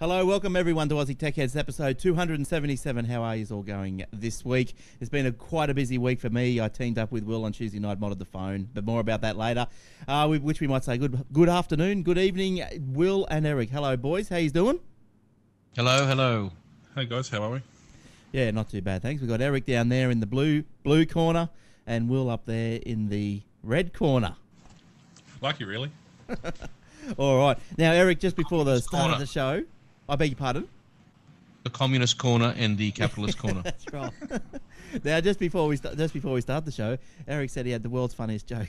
Hello, welcome everyone to Aussie Tech Heads episode 277. How are you all going this week? It's been a quite a busy week for me. I teamed up with Will on Tuesday night, modded the phone, but more about that later. Uh, we, which we might say good good afternoon, good evening, Will and Eric. Hello, boys. How you doing? Hello, hello. Hey guys, how are we? Yeah, not too bad, thanks. We've got Eric down there in the blue blue corner, and Will up there in the red corner. Lucky, really? All right. Now, Eric, just before the start corner. of the show, I beg your pardon. The communist corner and the capitalist corner. That's right. now, just before we start, just before we start the show, Eric said he had the world's funniest joke.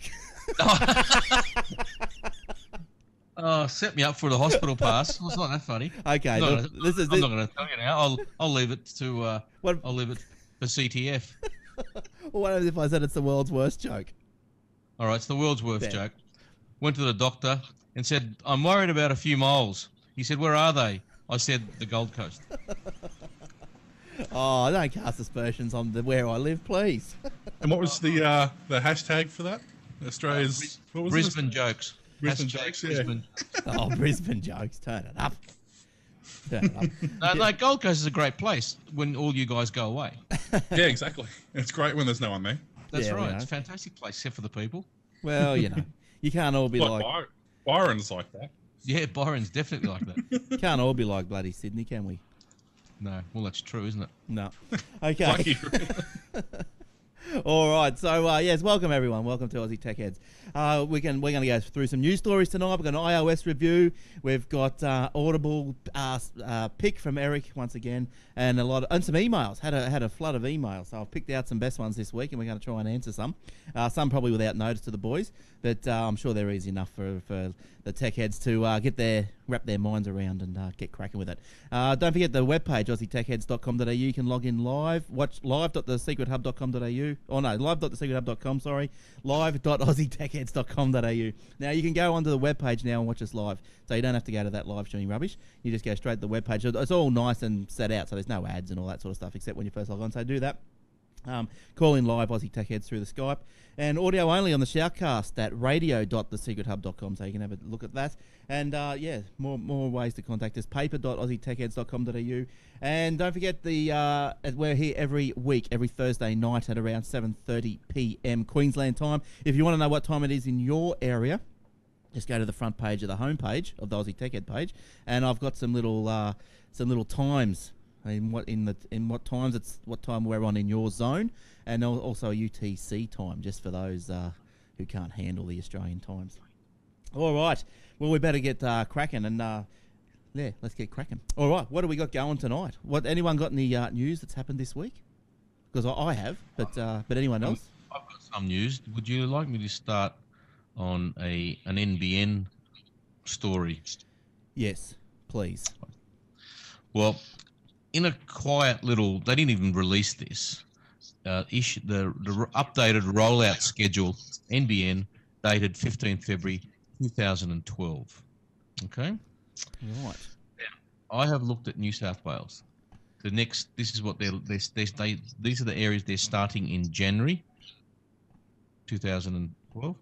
Oh, set me up for the hospital pass. Well, it's not that funny. okay, I'm not look, gonna- this is I'm this, not going to tell you now. I'll I'll leave it to uh, what, I'll leave it for CTF. what happens if I said it's the world's worst joke? All right, it's the world's worst joke. Went to the doctor and said, "I'm worried about a few moles." He said, "Where are they?" I said, "The Gold Coast." Oh, don't cast aspersions on the where I live, please. And what was the uh, the hashtag for that? Australia's what was Brisbane jokes. Brisbane Hashtag jokes, yeah. Brisbane. oh, Brisbane jokes, turn it up. Turn it up. No, no, Gold Coast is a great place when all you guys go away. Yeah, exactly. It's great when there's no one there. That's Yeah, right. It's a fantastic place, except for the people. Well, you know, you can't all be Like, like Byron, Byron's like that. Yeah, Byron's definitely like that. can't all be like bloody Sydney, can we? No, well, that's true, isn't it? No. Okay. All right, so uh, yes, welcome everyone. Welcome to Aussie Tech Heads. Uh, we can we're going to go through some news stories tonight. We've got an iOS review. We've got uh, Audible uh, uh, pick from Eric once again, and a lot of, and some emails. Had a had a flood of emails. So I've picked out some best ones this week, and we're going to try and answer some. Uh, some probably without notice to the boys, but uh, I'm sure they're easy enough for, for the tech heads to uh, get their wrap their minds around and uh, get cracking with it. Uh, don't forget the webpage aussietechheads.com.au. You can log in live, watch live.thesecrethub.com.au. Oh no, live.thesecrethub.com. Sorry, live.aussietechheads.com.au. Now you can go onto the webpage now and watch us live, so you don't have to go to that live streaming rubbish. You just go straight to the webpage. It's all nice and set out, so there's no ads and all that sort of stuff, except when you first log on. So do that. Um, call in live Aussie Tech Heads through the Skype and audio only on the Shoutcast at radio.thesecrethub.com so you can have a look at that. And uh, yeah, more more ways to contact us. paper.aussietechheads.com.au and don't forget the uh, we're here every week, every Thursday night at around 7:30 p.m. Queensland time. If you want to know what time it is in your area, just go to the front page of the homepage of the Aussie Tech Head page, and I've got some little uh, some little times in what in the in what times it's what time we're on in your zone, and also UTC time just for those uh, who can't handle the Australian times. All right, well we better get uh, cracking and. Uh, yeah, let's get cracking. All right, what do we got going tonight? What anyone got any uh, news that's happened this week? Because I, I have, but uh, but anyone else? I've got some news. Would you like me to start on a an NBN story? Yes, please. Well, in a quiet little, they didn't even release this. Uh, issue the, the updated rollout schedule, NBN, dated 15 February 2012. Okay, Right. I have looked at New South Wales. The next, this is what they're, they're, they they these are the areas they're starting in January 2012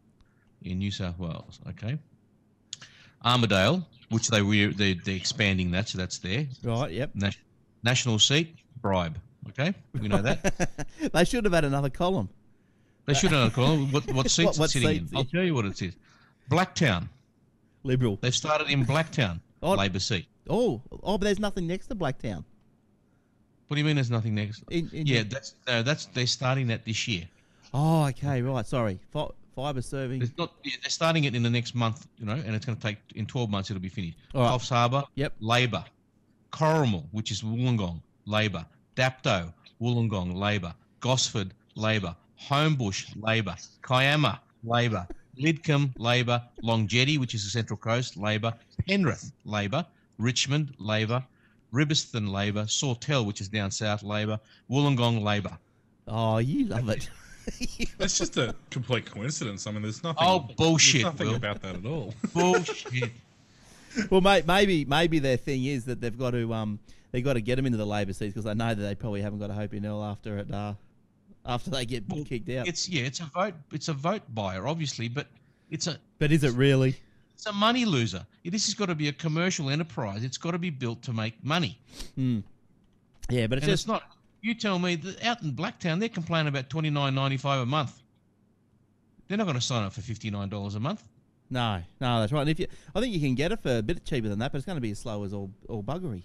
in New South Wales. Okay, Armidale, which they re, they they're expanding that, so that's there. Right. Yep. Nas- national seat bribe. Okay, we know that. they should have had another column. They should have called what what seats What- what it's sitting seats? in. I'll tell you what it is. Blacktown. Liberal. They've started in Blacktown. Oh. Labor seat. Oh, oh, but there's nothing next to Blacktown. What do you mean? There's nothing next? In, in Yeah, that's no, that's they're starting that this year. Oh, okay, right. Sorry. Fi- fiber serving. It's not. yeah, They're starting it in the next month, you know, and it's going to take in 12 months. It'll be finished. All right. Coffs Harbour. Yep. Labor. Corrimal, which is Wollongong. Labor. Dapto. Wollongong. Labor. Gosford. Labor. Homebush. Labor. Kiama. Labor. Lidcombe. Labor. Long Jetty, which is the Central Coast. Labor. Penrith. Labor. Richmond. Labor. Riverstone Labor. Sawtell, which is down south. Labor. Wollongong. Labor. Oh, you love it. That's just a complete coincidence. I mean, there's nothing. Oh, bullshit, There's nothing Will. about that at all. Bullshit. Well, mate, maybe maybe their thing is that they've got to um they got to get them into the Labor seats because they know that they probably haven't got a hope in hell after it uh after they get kicked out. It's yeah, it's a vote. It's a vote buyer, obviously, but it's a But is it really? It's a money loser. This has got to be a commercial enterprise. It's got to be built to make money. Yeah, but it's just it's not. You tell me that out in Blacktown they're complaining about twenty nine ninety five a month. They're not going to sign up for fifty nine dollars a month. No, no, that's right. And if you, I think you can get it for a bit cheaper than that, but it's going to be as slow as all all buggery.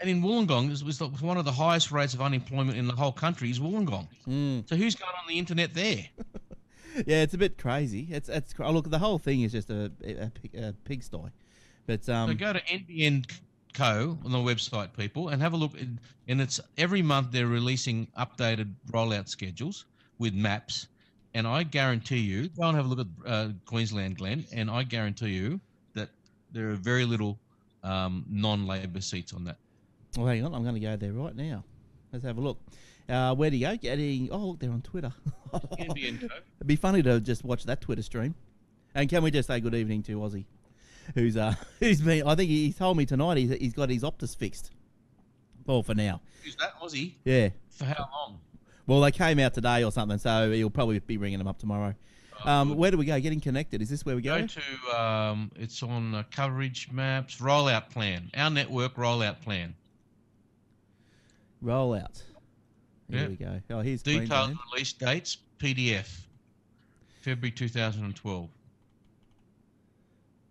And in Wollongong, this was one of the highest rates of unemployment in the whole country. Is Wollongong. Mm. So who's going on the internet there? Yeah, it's a bit crazy. It's it's cra- look, the whole thing is just a a, a pigsty. But so um, go to NBN Co on the website, people, and have a look. And and it's every month they're releasing updated rollout schedules with maps. And I guarantee you, go and have a look at uh, Queensland, Glen, and I guarantee you that there are very little um, non-Labor seats on that. well, hang on, I'm going to go there right now. Let's have a look. Uh, where do you go? Getting oh, look, they're on Twitter. It'd be funny to just watch that Twitter stream. And can we just say good evening to Ozzy, who's uh who's been? I think he, he told me tonight he's, he's got his Optus fixed. Well, for now, Who's that? Aussie? yeah. For how long? Well, they came out today or something, so you'll probably be ringing them up tomorrow. Um, where do we go? Getting connected. Is this where we go? Go to um, it's on uh, coverage maps rollout plan. Our network rollout plan. Rollout. Here Yeah. we go. Oh, here's Detailed release dates PDF. February 2012.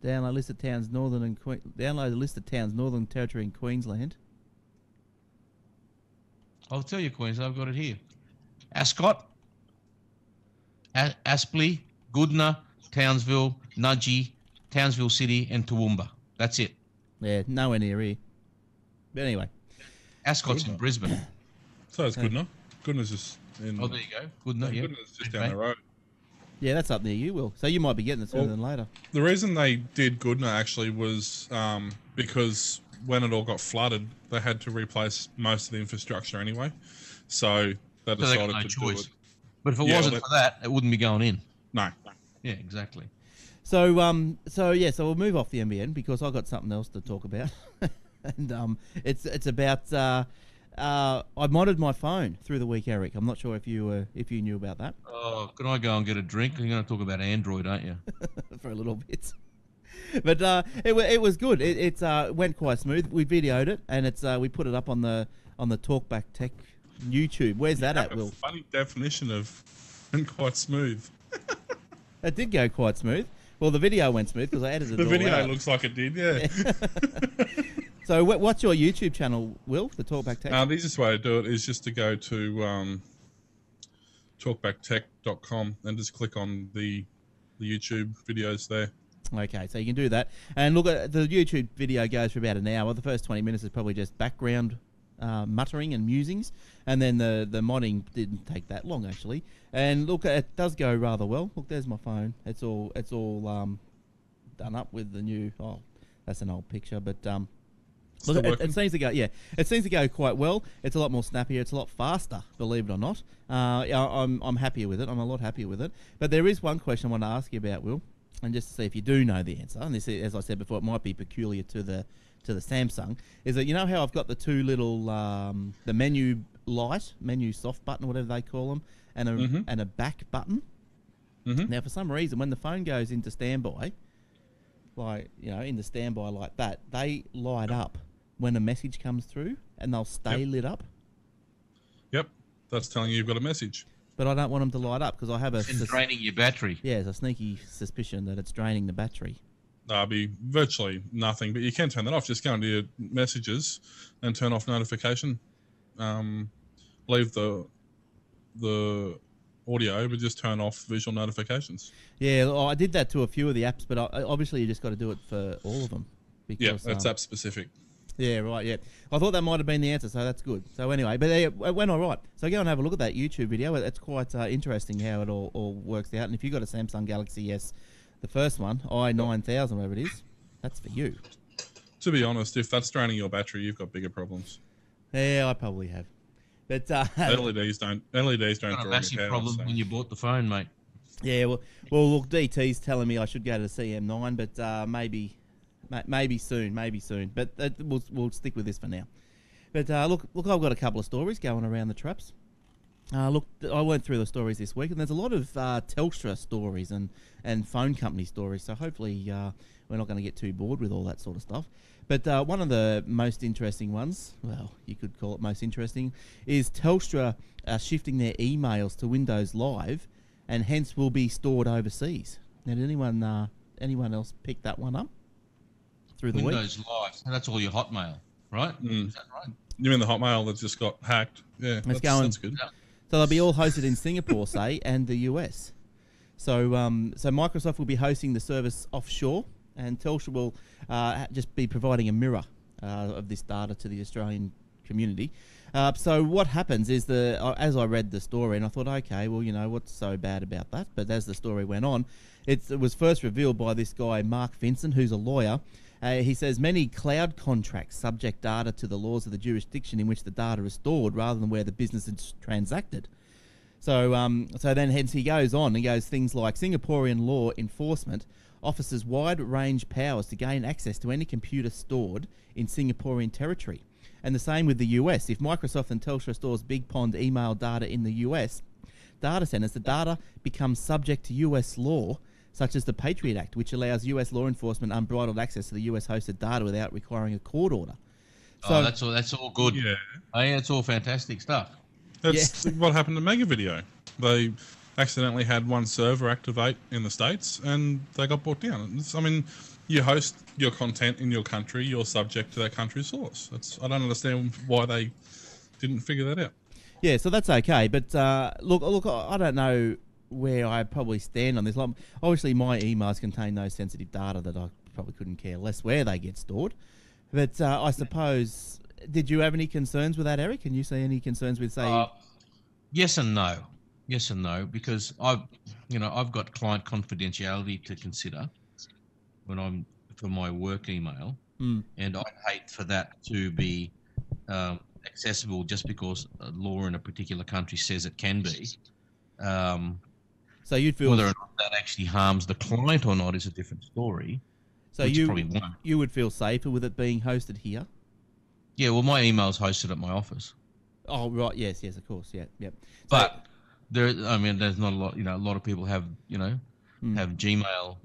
Download list of towns northern and que- download the list of towns Northern Territory in Queensland. I'll tell you, Queensland. I've got it here. Ascot, A- Aspley, Goodna, Townsville, Nudgee, Townsville City, and Toowoomba. That's it. Yeah, nowhere near here. But anyway, Ascot's in Brisbane. So it's Goodna. enough. Goodna is in. Oh, there you go. Goodna, yeah. Goodna is just down Bay. the road. yeah, that's up near you, Will. So you might be getting it sooner Well- than later. The reason they did Goodna actually was um, because when it all got flooded, they had to replace most of the infrastructure anyway. So they decided no to do choice. it. But if it Yeah, wasn't well, for that, it wouldn't be going in. No. Yeah, exactly. So um, so yeah, so we'll move off the NBN because I've got something else to talk about, and um, it's it's about uh, uh, I modded my phone through the week, Eric. I'm not sure if you uh, if you knew about that Oh, can I go and get a drink? You're going to talk about Android, aren't you? for a little bit. But uh, it, it was good. It, it uh, went quite smooth. We videoed it and it's uh, we put it up on the on the Talkback Tech YouTube. Where's that at, A Will? funny definition of and quite smooth. It did go quite smooth. Well, the video went smooth because I edited The it all video out. looks like it did, yeah. So, what's your YouTube channel, Will? The Talkback Tech. Uh, the easiest way to do it is just to go to um, talkbacktech.com and just click on the the YouTube videos there. Okay, so you can do that. And look, at the YouTube video goes for about an hour. The first 20 minutes is probably just background uh, muttering and musings. And then the, the modding didn't take that long, actually. And look, it does go rather well. Look, there's my phone. It's all it's all um, done up with the new. Oh, that's an old picture, but um, Still Look, it, it seems to go. Yeah, it seems to go quite well. It's a lot more snappier. It's a lot faster, believe it or not. Uh, yeah, I'm I'm happier with it. I'm a lot happier with it. But there is one question I want to ask you about, Will, and just to see if you do know the answer. And this, as I said before, it might be peculiar to the to the Samsung. Is that you know how I've got the two little um, the menu light, menu soft button, whatever they call them, and a Mhm. and a back button. Mhm. Now, for some reason, when the phone goes into standby, like you know, into standby like that, they light up when a message comes through, and they'll stay Yep. lit up. Yep, that's telling you you've got a message. But I don't want them to light up because I have a It's sus- draining your battery. yeah, there's a sneaky suspicion that it's draining the battery. There'll be virtually nothing, but you can turn that off. Just go into your messages and turn off notification. Um, leave the the audio, but just turn off visual notifications. Yeah, well, I did that to a few of the apps, but I, obviously you just got to do it for all of them. Because, Yeah, that's um, app specific. Yeah, right. Yeah, I thought that might have been the answer, so that's good. So anyway, but yeah, it went all right. So go and have a look at that YouTube video. It's quite uh, interesting how it all, all works out. And if you've got a Samsung Galaxy S, the first one, i nine thousand, whatever it is, that's for you. To be honest, if that's draining your battery, you've got bigger problems. Yeah, I probably have. But uh, LEDs don't LEDs don't Got a massive power. problem so- when you bought the phone, mate. yeah, well, well, look, DT's telling me I should go to the CM9, but uh, maybe, maybe soon, maybe soon. But uh, we'll we'll stick with this for now. But uh, look, look, I've got a couple of stories going around the traps. Uh, look, I went through the stories this week, and there's a lot of uh, Telstra stories and, and phone company stories. So hopefully, uh, we're not going to get too bored with all that sort of stuff. But uh, one of the most interesting ones, well, you could call it most interesting, is Telstra uh, shifting their emails to Windows Live, and hence will be stored overseas. Now, did anyone uh, anyone else pick that one up through the week? Windows Live. So that's all your Hotmail, right? Mm. Is that right? You mean the Hotmail that just got hacked? Yeah, that's, going- that's good. So they'll be all hosted in Singapore, say, and the US. So, um, so Microsoft will be hosting the service offshore, and Telstra will uh, just be providing a mirror uh, of this data to the Australian community. Uh, so what happens is the uh, as I read the story, and I thought, okay, well, you know, what's so bad about that? But as the story went on, it was first revealed by this guy Mark Vincent, who's a lawyer. Uh, he says many cloud contracts subject data to the laws of the jurisdiction in which the data is stored, rather than where the business is transacted. So, um, so then hence he goes on. He goes things like Singaporean law enforcement offers wide range powers to gain access to any computer stored in Singaporean territory, and the same with the US. If Microsoft and Telstra stores Big Pond email data in the US data centers, the data becomes subject to US law, such as the Patriot Act, which allows US law enforcement unbridled access to the US hosted data without requiring a court order. oh, that's all. That's all good. Yeah, Hey, that's all fantastic stuff. that's what happened to Mega Video. They accidentally had one server activate in the states, and they got brought down. It's, I mean, you host your content in your country, you're subject to that country's source. That's I don't understand why they didn't figure that out. Yeah, so that's okay. But uh, look, look, I I don't know where I probably stand on this. Like, obviously, my emails contain no sensitive data that I probably couldn't care less where they get stored. But uh, I suppose, did you have any concerns with that, Eric? Can you see any concerns with, say, Uh, yes and no. Yes and no, because I've, you know, I've got client confidentiality to consider when I'm for my work email, Hmm. and I'd hate for that to be um, accessible just because law in a particular country says it can be. Um, so you'd feel, whether or not that actually harms the client or not is a different story. so you you would feel safer with it being hosted here? Yeah, well, my email's hosted at my office. Oh, right, yes, yes, of course, yeah, yep. So- but there i mean there's not a lot you know a lot of people have you know Hmm. have gmail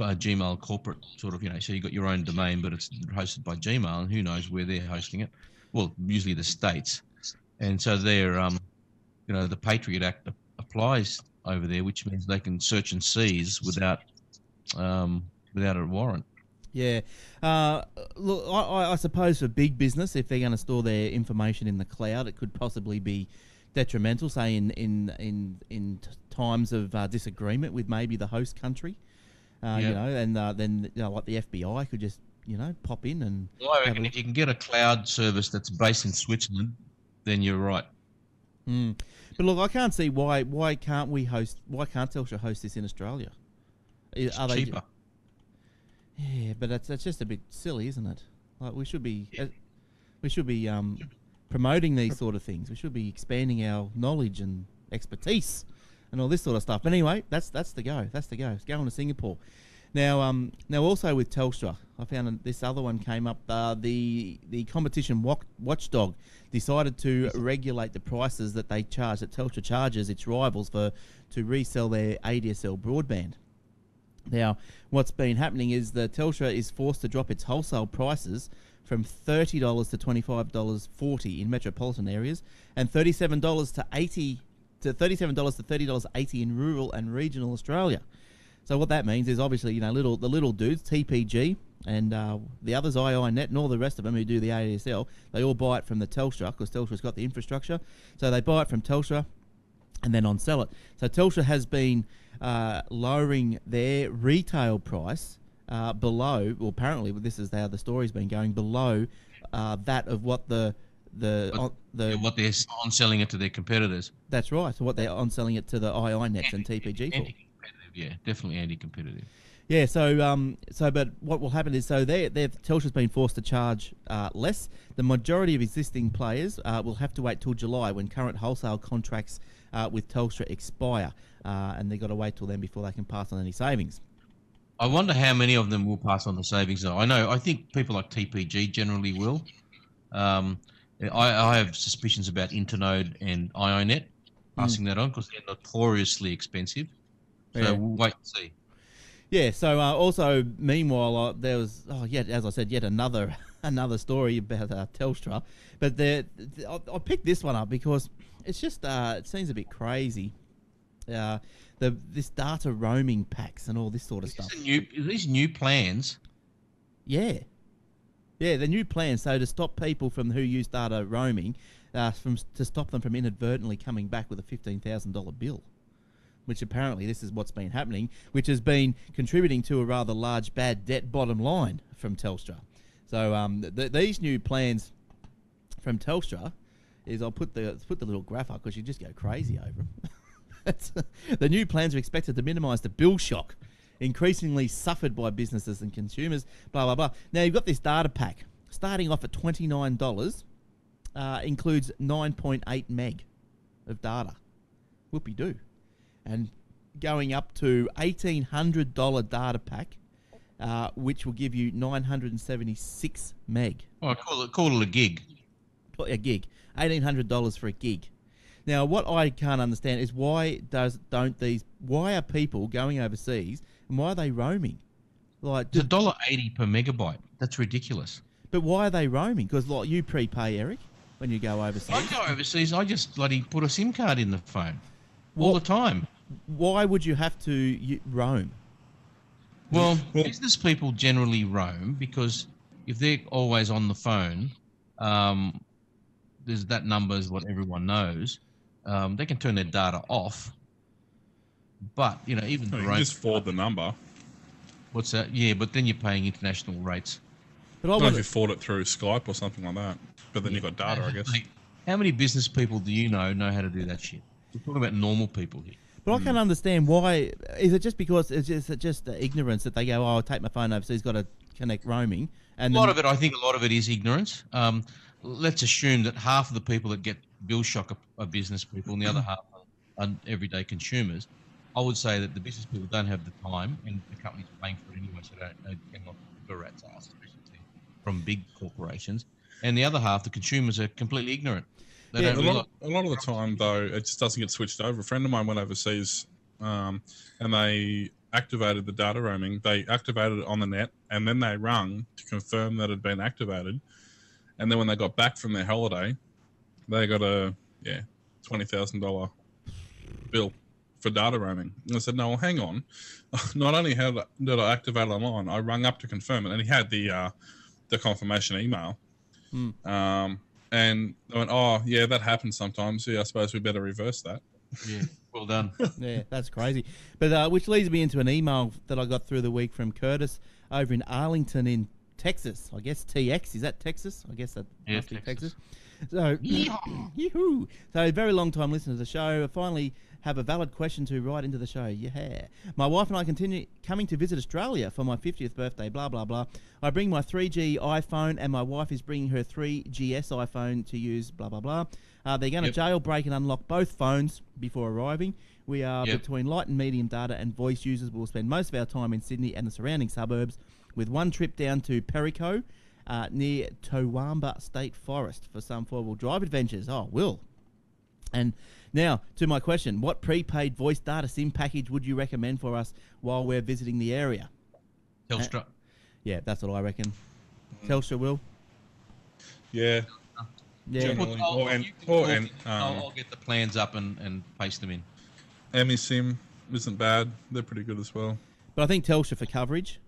uh, gmail corporate sort of you know so you got your own domain but it's hosted by gmail and who knows where they're hosting it well usually the states and so they're um you know the patriot act applies over there which means they can search and seize without um without a warrant Yeah. Uh, look, I, I- I suppose for big business, if they're going to store their information in the cloud, it could possibly be detrimental, say in in in in times of uh, disagreement with maybe the host country. Uh, You know, and uh, then you know, like the FBI could just you know pop in and well, i Have a reckon if you can get a cloud service that's based in switzerland then you're right Mm. But look, I can't see why why can't we host why can't Telstra host this in Australia? It's Are ju- cheaper Yeah, but that's that's just a bit silly, isn't it? Like we should be, uh, we should be um, promoting these sort of things. We should be expanding our knowledge and expertise, and all this sort of stuff. But anyway, that's that's the go. That's the go. It's going to Singapore. Now, um, now also with Telstra, I found this other one came up. Uh, the the competition watchdog decided to regulate the prices that they charge that Telstra charges its rivals for to resell their ADSL broadband. Now, what's been happening is that Telstra is forced to drop its wholesale prices from thirty dollars to twenty five dollars forty in metropolitan areas, and thirty seven dollars to eighty to thirty seven dollars to thirty dollars eighty in rural and regional Australia. So what that means is obviously you know little the little dudes TPG and uh, the others IINet and all the rest of them who do the ADSL they all buy it from the Telstra because Telstra's got the infrastructure. So they buy it from Telstra and then on sell it. So Telstra has been uh, lowering their retail price uh, below. Well, apparently this is how the story's been going below uh, that of what the the But- on, the Yeah, what they're on selling it to their competitors that's right. So what they're on selling it to the IINets and TPG for. Yeah, definitely anti-competitive. Yeah, so um, so but what will happen is so they they've Telstra's been forced to charge uh, less. The majority of existing players uh, will have to wait till July when current wholesale contracts uh, with Telstra expire, uh, and they've got to wait till then before they can pass on any savings. I wonder how many of them will pass on the savings. Though I know, I think people like TPG generally will. Um, I, I have suspicions about Internode and IINet. passing that on because they're notoriously expensive. So Yeah. we'll wait and see. Yeah. So uh, also, meanwhile, uh, there was oh yet as I said, yet another another story about uh, Telstra. But the, the- I, I picked this one up because it's just uh, it seems a bit crazy. Uh, the this data roaming packs and all this sort of Is stuff. new, these new plans, Yeah. Yeah, the new plan. So to stop people from who use data roaming, uh, from to stop them from inadvertently coming back with a fifteen thousand dollar bill, which apparently this is what's been happening, which has been contributing to a rather large bad debt bottom line from Telstra. So um, th- th- these new plans from Telstra is I'll put the put the little graph up because you just go crazy over them. The new plans are expected to minimise the bill shock increasingly suffered by businesses and consumers. Blah blah blah. Now you've got this data pack starting off at twenty nine dollars, uh, includes nine point eight meg of data. Whoopie doo, and going up to eighteen hundred dollar data pack, uh, which will give you nine hundred and seventy six meg oh, call it call it a gig. a gig, eighteen hundred dollars for a gig. Now, what I can't understand is why does don't these? Why are people going overseas and why are they roaming? Like, It's a dollar eighty per megabyte. That's ridiculous. but why are they roaming? Because like you prepay, Eric, when you go overseas. I go overseas. I just bloody put a SIM card in the phone all What- the time. Why would you have to roam? Well, Well- business people generally roam because if they're always on the phone, um, there's that number is what everyone knows. Um, they can turn their data off. But you know, even You the can roam, just forward the number. what's that? Yeah, but then you're paying international rates. But I I don't know if want you forward it through Skype or something like that. But then you've got data, I guess. How many business people do you know know how to do that shit? We're talking about normal people here. But I can't understand why. Is it just because it's just, it's just uh, ignorance that they go, "Oh, I'll take my phone over, so he's got to connect roaming," and A lot of it, I think, a lot of it is ignorance. Um, let's assume that half of the people that get bill shock are, are business people, and the other half are, are everyday consumers. I would say that the business people don't have the time, and the companies are paying for it anyway, so they don't they cannot a rat's ass, especially from big corporations. And the other half, the consumers, are completely ignorant. They Yeah, A lot, realize. of, a lot of the time, though, it just doesn't get switched over. A friend of mine went overseas um, and they activated the data roaming. They activated it on the net and then they rung to confirm that it had been activated. And then when they got back from their holiday, they got a yeah twenty thousand dollar bill for data roaming. And I said, no, well, hang on. Not only had did I activate it online, I rung up to confirm it, and he had the uh, the confirmation email. Hmm. Um, and they went, oh yeah, that happens sometimes. Yeah, I suppose we better reverse that. Yeah, well done. Yeah, that's crazy. But uh, which leads me into an email that I got through the week from Curtis over in Arlington in Texas. I guess TX is that Texas? I guess that Yeah, must be Texas. So, Yeehaw. So, a very long time listener to the show. I finally have a valid question to write into the show. Yeah. My wife and I continue coming to visit Australia for my 50th birthday, blah, blah, blah. I bring my 3G iPhone, and my wife is bringing her 3GS iPhone to use, blah, blah, blah. Uh, they're going to Yep. jailbreak and unlock both phones before arriving. We are Yep. between light and medium data and voice users. We'll spend most of our time in Sydney and the surrounding suburbs, with one trip down to Pericoe, uh, near Towamba State Forest for some four-wheel drive adventures. Oh, will. And now to my question: What prepaid voice data SIM package would you recommend for us while we're visiting the area? Telstra. Yeah, that's what I reckon. Telstra will. Yeah, Yeah, Generally. I'll- Or and- or and, I'll, um, I'll get the plans up and, and paste them in. Amaysim isn't bad. They're pretty good as well. but I think Telstra for coverage.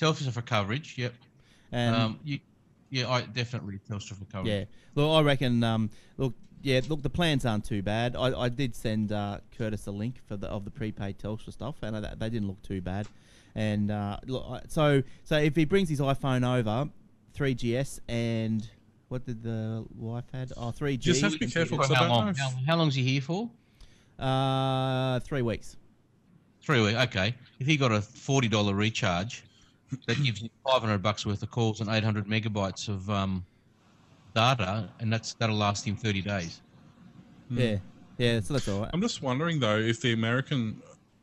Telstra for coverage. Yep. And um, you, yeah, I definitely Telstra for coverage. Yeah. Look, I reckon. Um, look, yeah. Look, the plans aren't too bad. I, I did send uh, Curtis a link for the of the prepaid Telstra stuff, and uh, they didn't look too bad. And uh, look, so so if he brings his iPhone over, 3GS and what did the wife had? Oh, 3G. Just have to be careful, 'cause For how don't know long? if- How, how long's he here for? Uh, three weeks. Three weeks. Okay. If he got a forty dollar recharge, that gives you five hundred bucks worth of calls and eight hundred megabytes of um, data, and that's that'll last him thirty days. Yeah. Yeah. So that's all right. I'm just wondering though if the American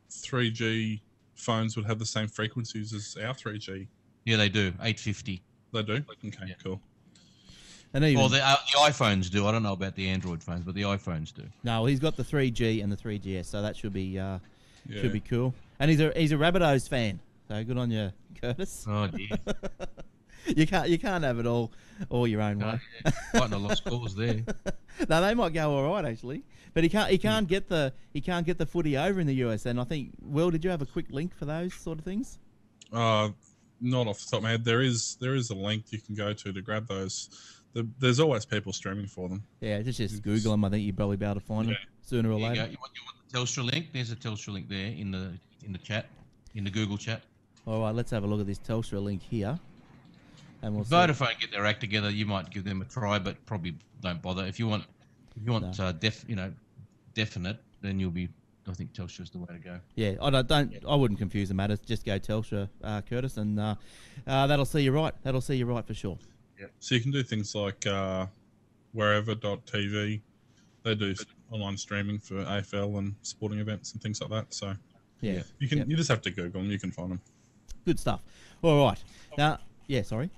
3G phones would have the same frequencies as our 3G. Yeah, they do. Eight fifty. They do. Okay, Yeah. cool. And even, Well, the, uh, the iPhones do. I don't know about the Android phones, but the iPhones do. no, he's got the 3G and the 3GS, so that should be uh, Yeah. should be cool. And he's a he's a Rabbitohs fan, so good on you, Curtis. Oh dear. you can't you can't have it all all your own No, way. yeah. Quite a lost cause there. no, they might go all right actually, but he can't he can't get the he can't get the footy over in the US. And I think, Will, did you have a quick link for those sort of things? Uh, not off the top of my head. There is there is a link you can go to to grab those. The, there's always people streaming for them. Yeah, just just Google them. I think you'll probably be able to find them sooner or There you, later. you, want, you want the Telstra link? There's a Telstra link there in the in the chat, in the Google chat. All right, let's have a look at this Telstra link here, and we'll see. Vodafone get their act together. You might give them a try, but probably don't bother. If you want, if you want No. uh, def, you know, definite, then you'll be. I think Telstra's the way to go. Yeah, I don't, don't I wouldn't confuse the matters. Just go Telstra, uh, Curtis, and uh, uh, that'll see you right. That'll see you right for sure. Yeah. So you can do things like uh, wherever.tv. They do online streaming for AFL and sporting events and things like that. So Yeah, you can Yep. you just have to Google them. You can find them. Good stuff. All right, now, yeah, sorry.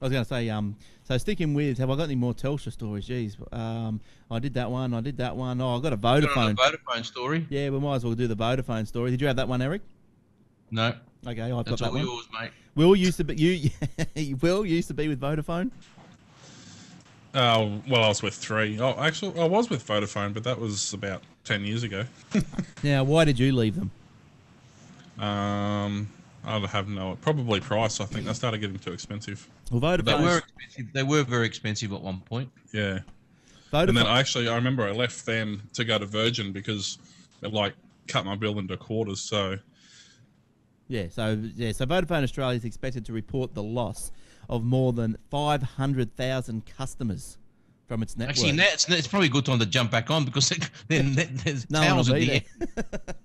I was going to say, um, so sticking with, have I got any more Telstra stories? Jeez, um, I did that one. I did that one. Oh, I got a Got Vodafone. another Vodafone story? Yeah, we might as well do the Vodafone story. Did you have that one, Eric? No, Okay, I've got that's that all one. yours, mate. Will used to be you. Will used to be with Vodafone. Uh, well, I was with three. Oh, actually, I was with Vodafone, but that was about ten years ago. Now, why did you leave them? Um, I have no probably price. I think they started getting too expensive. Well, They were expensive. They were very expensive at one point. Yeah. And then I actually I remember I left them to go to Virgin because it like cut my bill into quarters. So Yeah, so yeah, so Vodafone Australia is expected to report the loss of more than 500,000 customers from its network. Actually, now it's, it's probably a good time to jump back on because then there's no one towers will at be the there.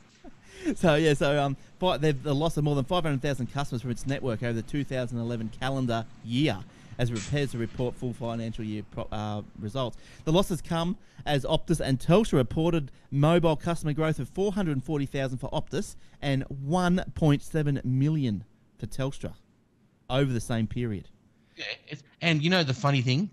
so yeah, so um, fi- they've the loss of more than 500,000 customers from its network over the 2011 calendar year, as it prepares to report full financial year pro- uh, results. The losses come as Optus and Telstra reported mobile customer growth of 440,000 for Optus and 1.7 million for Telstra over the same period. Yeah, and you know the funny thing,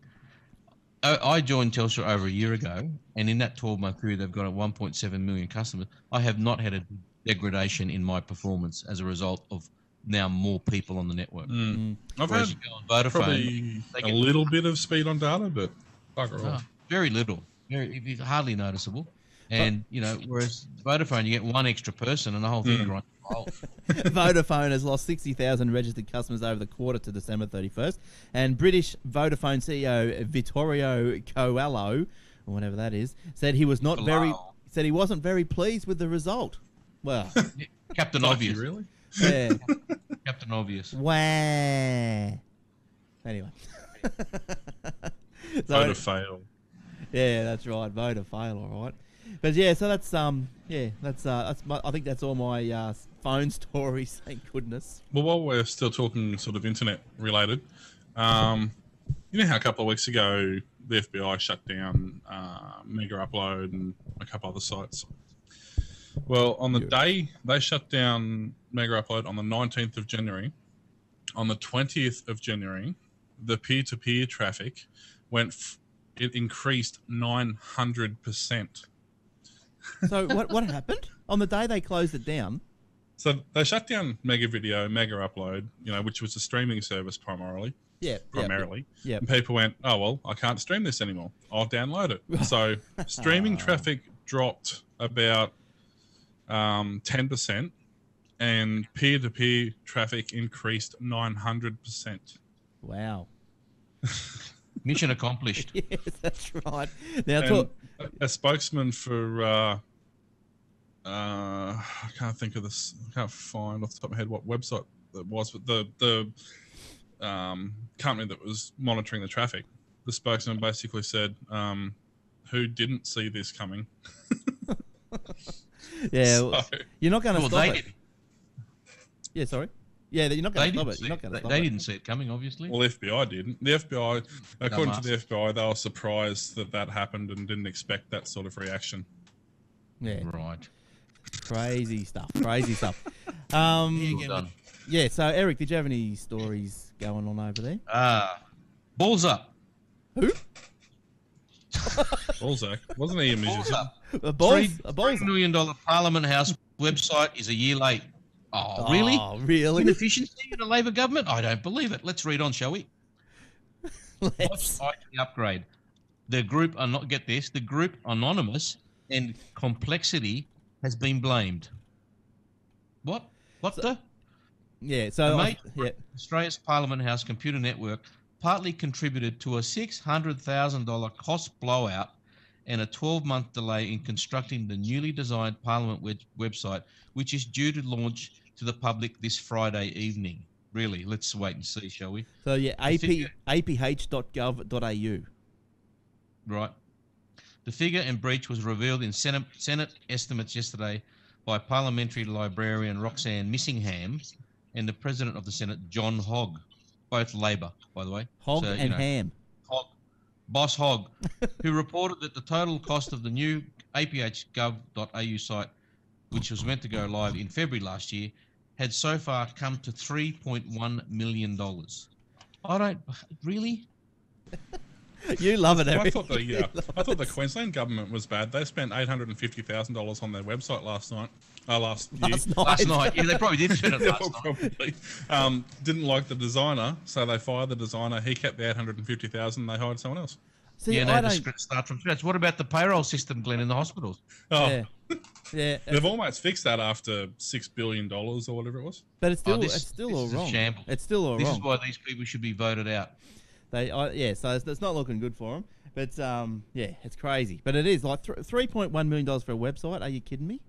I, I joined Telstra over a year ago, and in that 12 month period, they've got a 1.7 million customers. I have not had a degradation in my performance as a result of now more people on the network. mm. I've Whereas had on Vodafone, probably a little bit of speed on data, but bugger oh, all. very little, very it's hardly noticeable. And you know, whereas Vodafone, you get one extra person, and the whole thing Mm. runs. Vodafone has lost 60,000 registered customers over the quarter to December 31st. And British Vodafone CEO Vittorio Colao, or whatever that is, said he was not very said he wasn't very pleased with the result. Well, Captain Obvious, you, really? yeah. Captain Obvious. Wah. Anyway. so, Vote of fail. yeah, that's right. Vote of fail, all right. But yeah, so that's um, yeah, that's uh, that's my, I think that's all my uh, phone stories. Thank goodness. Well, while we're still talking sort of internet related, um, you know how a couple of weeks ago the FBI shut down uh, Mega Upload and a couple other sites. Well, on the Yeah. day they shut down Mega Upload on the 19th of January, on the 20th of January, the peer-to-peer traffic went. F- it increased 900 percent. So what what happened on the day they closed it down? So they shut down Mega Video, Mega Upload, you know, which was a streaming service primarily. Yeah, primarily. Yeah. And people went, oh, well, I can't stream this anymore. I'll download it. So streaming traffic dropped about um, 10%, and peer to peer traffic increased 900%. Wow. Mission accomplished. Yes, that's right. Now talk. a, a spokesman for, uh, uh, I can't think of this, I can't find off the top of my head what website that was, but the, the um, company that was monitoring the traffic, the spokesman basically said, um, who didn't see this coming? Yeah, well, you're not going to Well, stop they it. did. Yeah, sorry. Yeah, you're not going to stop it. You're not it. going They, to stop they it. didn't see it coming, obviously. Well, FBI didn't. The FBI, according to the FBI, they were surprised that that happened and didn't expect that sort of reaction. Yeah, right. crazy stuff. Crazy stuff. Um, Well yeah. So, Eric, did you have any stories going on over there? Ah, balls up. Who? Balzac. Wasn't he a musician? Balls? Three, A balls? $3 million Parliament House website is a year late. Oh, really? Oh, really? Inefficiency in a Labor government? I don't believe it. Let's read on, shall we? Let's- IT upgrade? The group are not get this. The group anonymous and complexity has been blamed. What? What the? Yeah. So, I, Mate, yeah. Australia's Parliament House computer network partly contributed to a six hundred thousand dollar cost blowout and a twelve month delay in constructing the newly designed Parliament web- website, which is due to launch to the public this Friday evening. Really, let's wait and see, shall we? So yeah, AP, aph.gov.au. Right. The figure and breach was revealed in Senate, Senate estimates yesterday by parliamentary librarian Roxanne Missingham and the president of the Senate, John Hogg, both Labor, by the way. Hog So, you and know, ham. Hogg, Boss Hogg, who reported that the total cost of the new aphgov.au site, which was meant to go live in February last year, had so far come to $3.1 million. I don't really. You love it, I thought the You uh, I thought the. Queensland government was bad. They spent eight hundred and fifty thousand dollars on their website last night. Uh, last year. last night. Last night, yeah, they probably did spend it Yeah, last night. probably. Um, didn't like the designer, so they fired the designer. He kept the eight hundred and fifty thousand. They hired someone else. See, yeah, I they had to don't. script start from scratch. What about the payroll system, Glenn, in the hospitals? Oh, Yeah, yeah, they've almost fixed that after six billion dollars or whatever it was. but it's still this- it's still this all wrong. shambles. It's still all This wrong. is why these people should be voted out. They, I, yeah, so it's, it's not looking good for them. But um, yeah, it's crazy. But it is like th- three point one million dollars for a website. Are you kidding me?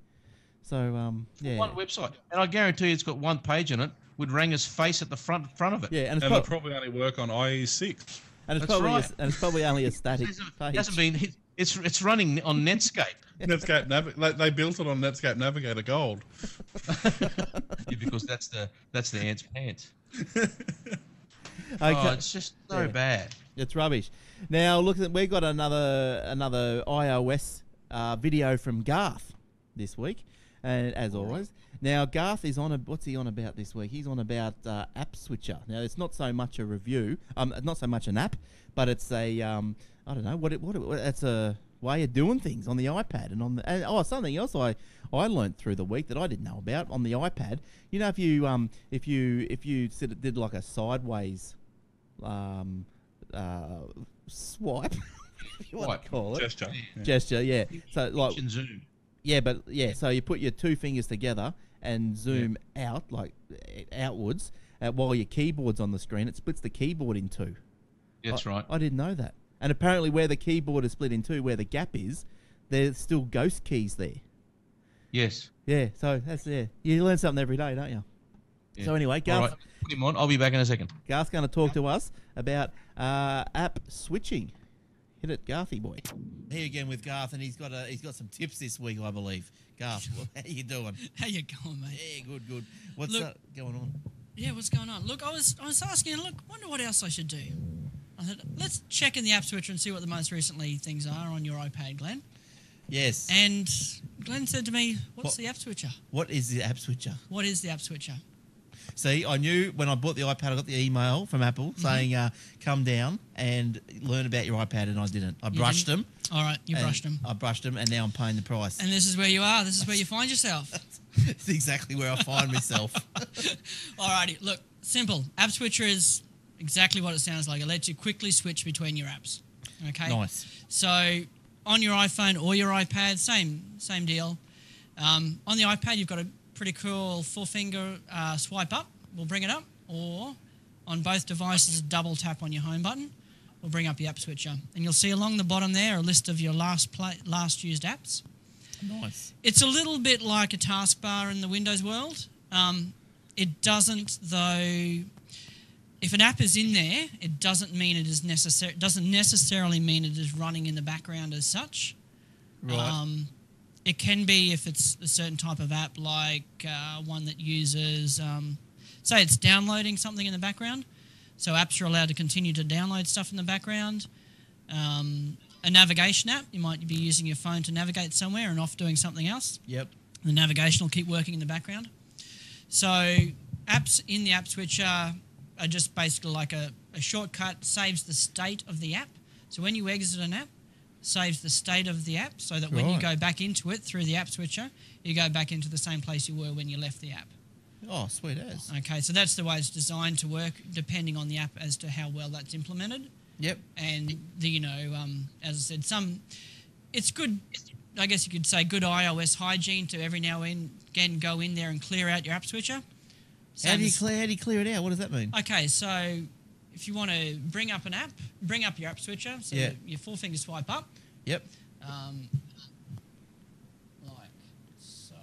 So um, yeah, One website, and I guarantee it's got one page in it with Ranger's face at the front front of it. yeah, and it's, And they'll probably only work on IE six. and it's That's probably right. s- and it's probably only a static It hasn't, page. hasn't been. It's it's running on Netscape Netscape Nav- they, they built it on Netscape Navigator Gold. Yeah, because that's the that's the ants pants. Okay. Oh, it's just so Yeah. bad. It's rubbish. Now look, at we got another another iOS uh, video from Garth this week, and as always. Now Garth is on a what's he on about this week? He's on about uh, App Switcher. Now it's not so much a review, um, not so much an app, but it's a um, I don't know what it what, it, what it's a way of doing things on the iPad and on the and, oh something else I I learned through the week that I didn't know about on the iPad. You know if you um if you if you did, did like a sideways um uh swipe if you want to call it Gesture. Yeah. gesture yeah so like Zoom. Yeah but yeah so you put your two fingers together and zoom out like outwards uh, while your keyboard's on the screen it splits the keyboard in two That's I, right. I didn't know that and apparently where the keyboard is split in two where the gap is there's still ghost keys there Yes. yeah so that's yeah you learn something every day don't you Yeah. so anyway Garth, right, put him on. I'll be back in a second. Garth's going to talk to us about uh, app switching. Hit it, Garthy boy. Here again with Garth, and he's got a, he's got some tips this week, I believe. Garth, how you doing? How you going, mate? Yeah, good, good. What's Look- uh, going on? Yeah, what's going on? Look, I was I was asking, look, wonder what else I should do. I thought, let's check in the app switcher and see what the most recently things are on your iPad, Glenn. Yes. And Glenn said to me, "What's What- the app switcher? what is the app switcher? What is the app switcher?" See, I knew when I bought the iPad, I got the email from Apple Mm-hmm. saying, uh, "Come down and learn about your iPad," and I didn't. I You brushed didn't? them. All right, you brushed them, I brushed them, and now I'm paying the price. and this is where you are. This is where you find yourself. it's exactly where I find myself. Alrighty, look, simple. App switcher is exactly what it sounds like. It lets you quickly switch between your apps. Okay. nice. So on your iPhone or your iPad, same same deal. Um, on the iPad, you've got a pretty cool four finger uh, swipe up. We'll bring it up, or on both devices, a double tap on your home button. We'll bring up your app switcher, and you'll see along the bottom there a list of your last play, last used apps. Nice. It's a little bit like a taskbar in the Windows world. Um, it doesn't, though. If an app is in there, it doesn't mean it is necessary. Doesn't necessarily mean it is running in the background as such. Right. Um, it can be if it's a certain type of app, like uh, one that uses, um, say, it's downloading something in the background. So apps are allowed to continue to download stuff in the background. Um, a navigation app, you might be using your phone to navigate somewhere and off doing something else. yep. The navigation will keep working in the background. So apps in the app switcher are just basically like a, a shortcut, saves the state of the app. So when you exit an app, saves the state of the app so that when you go back into it through the app switcher, you go back into the same place you were when you left the app. Oh, sweet as. Okay, so that's the way it's designed to work, depending on the app as to how well that's implemented. Yep. And the you know, um, as I said, some it's good. I guess you could say good iOS hygiene to every now and again go in there and clear out your app switcher. How do you clear? How do you clear it out? What does that mean? Okay, so if you want to bring up an app, bring up your app switcher. So Yeah. your four finger swipe up. Yep. Um, like so.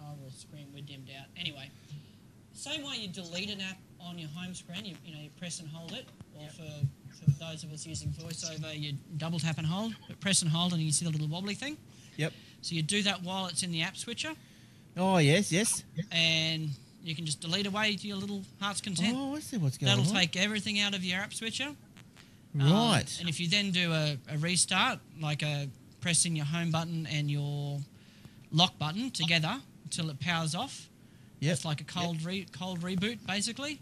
Oh, the screen we're dimmed out. Anyway, same way you delete an app on your home screen, you, you know, you press and hold it. Or for, for those of us using VoiceOver, you double tap and hold. But press and hold, and you see the little wobbly thing. Yep. So you do that while it's in the app switcher, Oh yes, yes. and you can just delete away to your little heart's content. Oh, I see what's going on. That'll take everything out of your app switcher. Um, right. and if you then do a, a restart, like a pressing your home button and your lock button together until it powers off, Yep. it's like a cold re- cold reboot basically.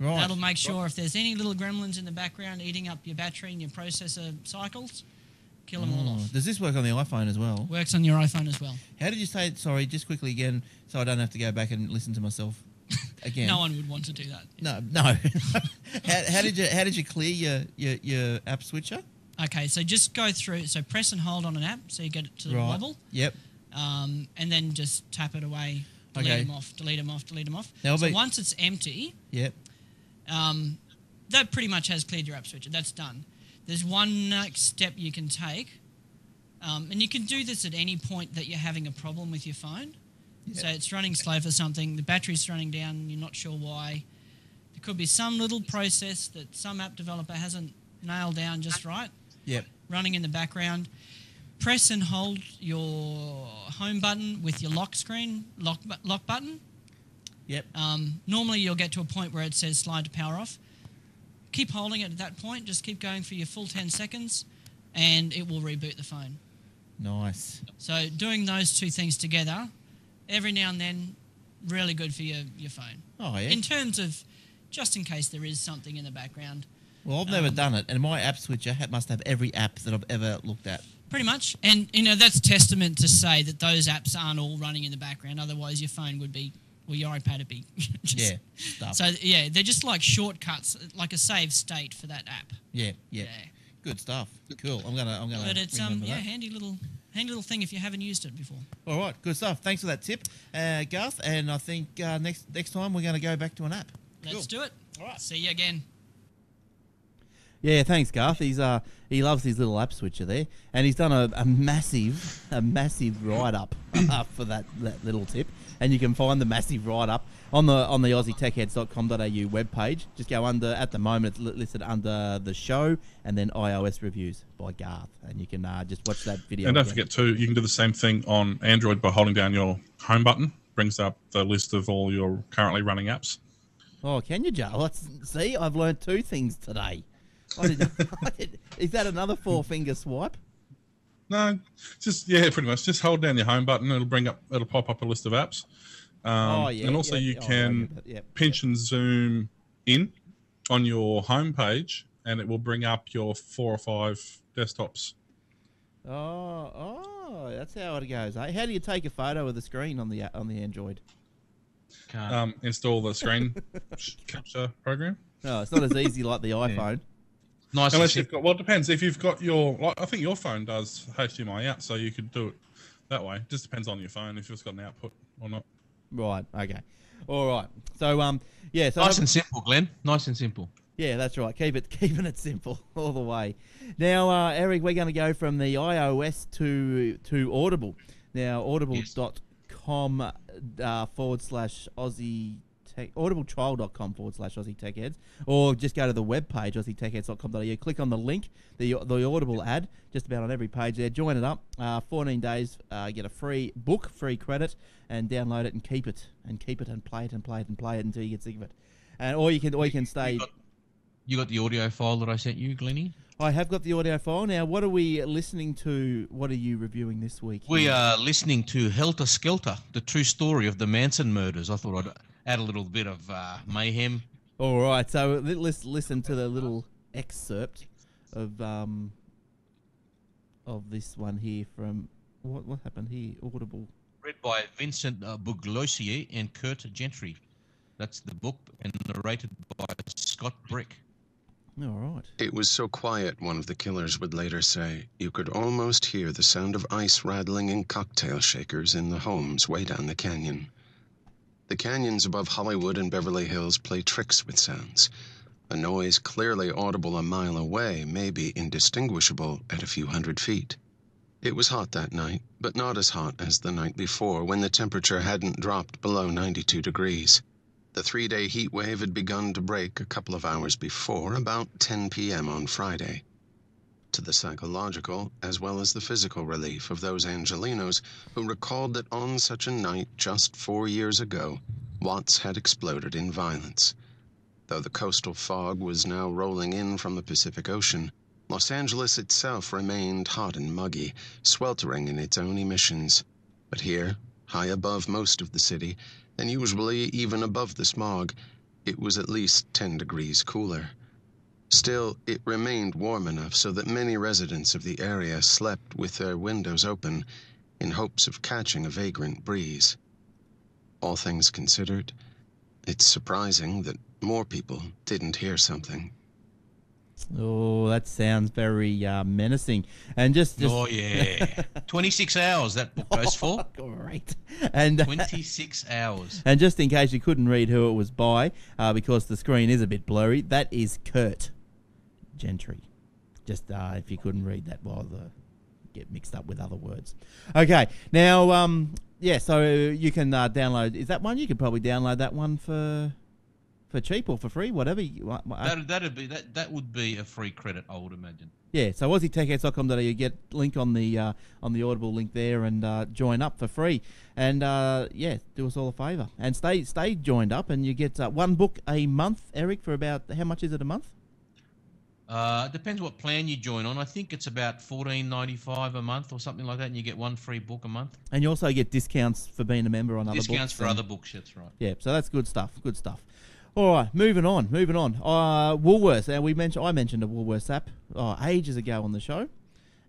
right. That'll make sure if there's any little gremlins in the background eating up your battery and your processor cycles, kill them all Oh, off. Does this work on the iPhone as well? Works on your iPhone as well. How did you say it? Sorry, just quickly again, so I don't have to go back and listen to myself again. No one would want to do that. No, no. how, how did you how did you clear your, your, your app switcher? Okay, so just go through. So press and hold on an app so you get it to the right. wobble, Yep. um, and then just tap it away. Delete Okay. them off. Delete them off. Delete them off. That'll so be- once it's empty, Yep. um, that pretty much has cleared your app switcher. That's done. There's one next step you can take, um, and you can do this at any point that you're having a problem with your phone. So it's running slow for something, the battery's running down, you're not sure why. There could be some little process that some app developer hasn't nailed down just right, Yep. running in the background. Press and hold your home button with your lock screen, lock, lock button. Yep. Um, normally, you'll get to a point where it says slide to power off. Keep holding it at that point. Just keep going for your full 10 seconds, and it will reboot the phone. Nice. So, doing those two things together, every now and then, really good for your, your phone. Oh yeah. In terms of just in case there is something in the background, well, I've never um, done it, and my app switcher must have every app that I've ever looked at. pretty much. And, you know, that's testament to say that those apps aren't all running in the background. Otherwise, your phone would be, well, your iPad would be. just, Yeah. Stuff. So, yeah, they're just like shortcuts, like a save state for that app. yeah. Yeah. Yeah. Good stuff. Cool. I'm gonna. I'm gonna. But it's um yeah, that. handy little handy little thing if you haven't used it before. All right. Good stuff. Thanks for that tip, uh, Garth. And I think uh, next next time we're going to go back to an app. Let's Cool. do it. All right. See you again. Yeah, thanks, Garth. He's uh he loves his little app switcher there, and he's done a, a massive a massive write up for that, that little tip. And you can find the massive write up on the on the AussieTechHeads.com.au webpage. Just go under at the moment it's listed under the show and then iOS reviews by Garth, and you can uh, just watch that video. And don't again. forget too, you can do the same thing on Android by holding down your home button. Brings up the list of all your currently running apps. Oh, can you, Joe? Let's see. I've learned two things today. I did, I did, is that another four finger swipe? No, just yeah, pretty much. Just hold down your home button. It'll bring up. It'll pop up a list of apps. Um, oh yeah. and also yeah, you oh, can yeah, yeah. pinch and zoom in on your home page, and it will bring up your four or five desktops. Oh, oh, that's how it goes. Eh? How do you take a photo of the screen on the on the Android? Can't. Um, install the screen capture program. No, it's not as easy like the iPhone. Nice. Unless you've got, well, it depends. If you've got your, like, I think your phone does HDMI out, so you could do it that way. Just depends on your phone if it's got an output or not. Right. Okay. All right. So um, yeah. So Nice and simple, Glenn. Nice and simple. yeah, that's right. Keep it keeping it simple all the way. Now, uh, Eric, we're going to go from the iOS to to Audible. Now, audible.com uh, forward slash Aussie Tech, audibletrial.com forward slash Aussie Tech Heads, or just go to the webpage, aussietechheads.com.au. Click on the link, the the Audible ad, just about on every page there. Join it up. Uh, 14 days, uh, get a free book, free credit, and download it and keep it, and keep it and play it and play it and play it until you get sick of it. And or you can or you can stay. You got, you got the audio file that I sent you, Glenny? I have got the audio file now. What are we listening to? What are you reviewing this week? We are listening to Helter Skelter, the true story of the Manson murders. I thought I'd add a little bit of uh, mayhem. All right, so let's listen to the little excerpt of um, of this one here from what what happened here? Audible. Read by Vincent uh, Bugliosi and Curt Gentry. That's the book and narrated by Scott Brick. All right. It was so quiet, one of the killers would later say, you could almost hear the sound of ice rattling in cocktail shakers in the homes way down the canyon. The canyons above Hollywood and Beverly Hills play tricks with sounds. A noise clearly audible a mile away may be indistinguishable at a few hundred feet. It was hot that night, but not as hot as the night before when the temperature hadn't dropped below 92 degrees. The three day heat wave had begun to break a couple of hours before, about 10 p.m. on Friday. To the psychological as well as the physical relief of those Angelinos who recalled that on such a night just four years ago, Watts had exploded in violence. Though the coastal fog was now rolling in from the Pacific Ocean, Los Angeles itself remained hot and muggy, sweltering in its own emissions. But here, high above most of the city, and usually even above the smog, it was at least 10 degrees cooler. Still, it remained warm enough so that many residents of the area slept with their windows open in hopes of catching a vagrant breeze. All things considered, it's surprising that more people didn't hear something. Oh, that sounds very uh, menacing. And just, just Oh, yeah. 26 hours that book goes for. great. And uh, 26 hours. and just in case you couldn't read who it was by, uh, because the screen is a bit blurry, that is Curt Gentry. Just uh, if you couldn't read that while the get mixed up with other words. Okay, now um, yeah, so you can uh, download. Is that one? You could probably download that one for for cheap or for free, whatever. You, uh, That that'd be that that would be a free credit, I would imagine. yeah, so aussietechheads.com.au, you get link on the uh, on the Audible link there and uh, join up for free. And uh, yeah, do us all a favour and stay stay joined up, and you get uh, one book a month, Eric, for about how much is it a month? Uh, depends what plan you join on. I think it's about fourteen ninety five a month or something like that, and you get one free book a month. And you also get discounts for being a member on other Discounts for and- other books. That's right. Yeah, so that's good stuff. Good stuff. All right, moving on, moving on. Uh, Woolworths. Now we mentioned I mentioned a Woolworths app oh, ages ago on the show,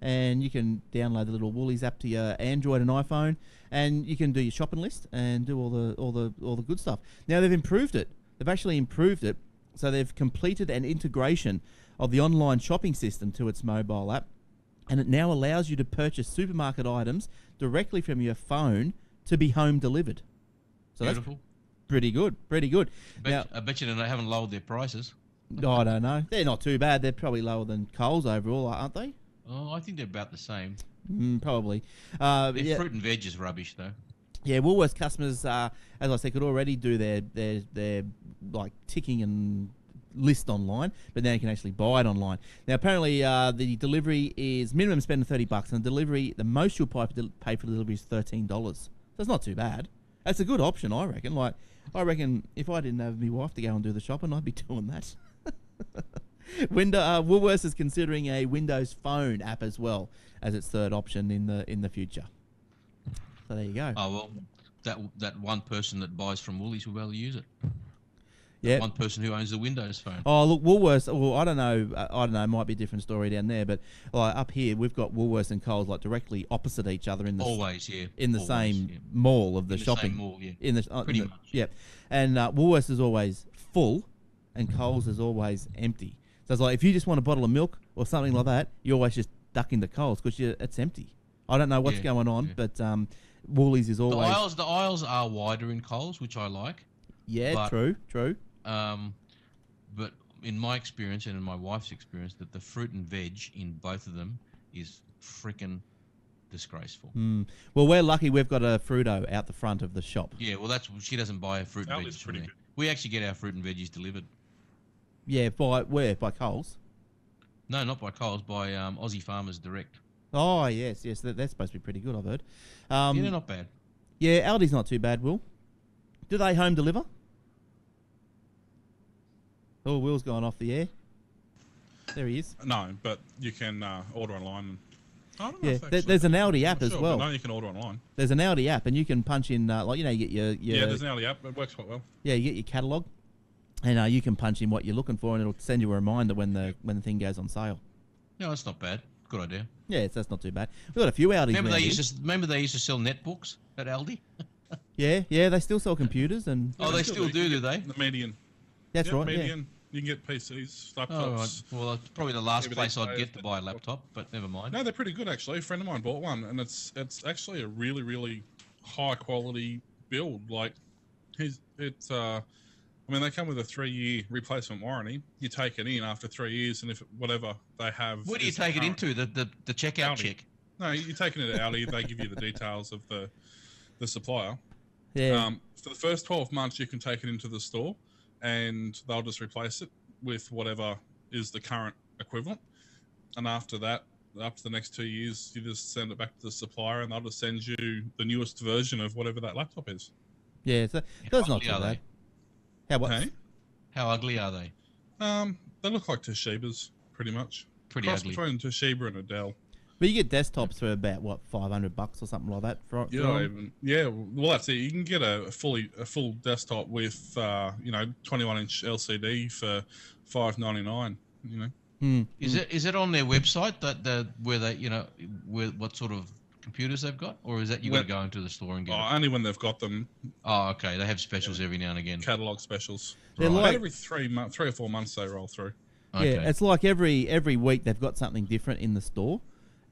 and you can download the little Woolies app to your Android and iPhone, and you can do your shopping list and do all the all the all the good stuff. Now they've improved it. They've actually improved it, so they've completed an integration of the online shopping system to its mobile app, and it now allows you to purchase supermarket items directly from your phone to be home delivered. So that's pretty good, pretty good. Bet, Now, I bet you they haven't lowered their prices. I don't know. They're not too bad. They're probably lower than Coles overall, aren't they? Oh, I think they're about the same. Mm, probably. Uh, Their yeah, fruit and veg is rubbish though. yeah. Woolworths customers, uh, as I said, could already do their their their like ticking and list online, but now you can actually buy it online. Now, apparently, uh, the delivery is minimum spend of thirty bucks, and the delivery, the most you'll pay for, pay for the delivery is thirteen dollars. So it's not too bad. That's a good option, I reckon. Like, I reckon if I didn't have my wife to go and do the shopping, I'd be doing that. Window uh, Woolworths is considering a Windows Phone app as well as its third option in the in the future. So there you go. Oh well, that that one person that buys from Woolies will be able to use it. Yeah. One person who owns the Windows phone. Oh look, Woolworths. Well, I don't know. I don't know. Might be a different story down there, but like up here, we've got Woolworths and Coles like directly opposite each other in the Always, yeah. in the Always, same yeah. mall of the In the shopping. same mall, yeah. In the uh, Pretty the- much. Yep. And uh, Woolworths is always full, and Coles is always empty. So it's like if you just want a bottle of milk or something like that, you always just duck into Coles because it's empty. I don't know what's Yeah, going on, yeah. but um, Woolies is always The aisles, the aisles are wider in Coles, which I like. yeah, true, true. Um, but in my experience and in my wife's experience, that the fruit and veg in both of them is freaking disgraceful. Mm. Well, we're lucky we've got a Fruito out the front of the shop. Yeah, well, that's she doesn't buy her fruit and Aldi's veggies from there. good. We actually get our fruit and veggies delivered. Yeah, by where? By Coles. No, not by Coles, by um, Aussie Farmers Direct. Oh yes, yes, that, that's supposed to be pretty good. I've heard. Um, yeah, they're not bad. yeah, Aldi's not too bad. Will, do they home deliver? Oh, Will's gone off the air. There he is. No, but you can uh, order online. I don't know Yeah, if there- actually- there's an Aldi app not as sure, well. But no, you can order online. There's an Aldi app, and you can punch in uh, like you know you get your, your Yeah, there's an Aldi app. It works quite well. yeah you get your catalog, and uh, you can punch in what you're looking for, and it'll send you a reminder when the when the thing goes on sale. No, that's not bad. good idea. Yeah, so that's not too bad. We've got a few Aldis Remember around they here. used to remember they used to sell netbooks at Aldi. Yeah, yeah, they still sell computers and Oh, they still do, do they? The median. that's Yep, right. Yeah. median. You can get PCs, laptops. Oh, right. Well, it's probably the last Maybe place I'd get to buy a laptop, but never mind. No, they're pretty good actually. A friend of mine bought one, and it's it's actually a really really high quality build. Like, he's it's uh, I mean they come with a three year replacement warranty. You take it in after three years, and if whatever they have, Where do you take it into? The the, the checkout Aldi. check. No, you're taking it into Aldi. They give you the details of the the supplier. Yeah. Um, for the first 12 months, you can take it into the store and they'll just replace it with whatever is the current equivalent. And after that, up to the next two years, you just send it back to the supplier and they'll just send you the newest version of whatever that laptop is. yeah, so that's not ugly too are bad. they? How what? Hey? How ugly are they? Um, they look like Toshiba's pretty much. Pretty Cross ugly. between Toshiba and a Dell. But you get desktops for about what five hundred bucks or something like that. For, Yeah, for them? even, yeah. Well, that's it. You can get a, a fully a full desktop with uh, you know 21 inch LCD for 5.99. You know. Hmm. Is it is it on their website that the where they you know where what sort of computers they've got, or is that you got to go into the store and get? Oh, it? only when they've got them Oh, okay. They have specials every now and again. catalog specials. They're Right. About like every three months, three or four months, they roll through. Okay. yeah, it's like every every week they've got something different in the store,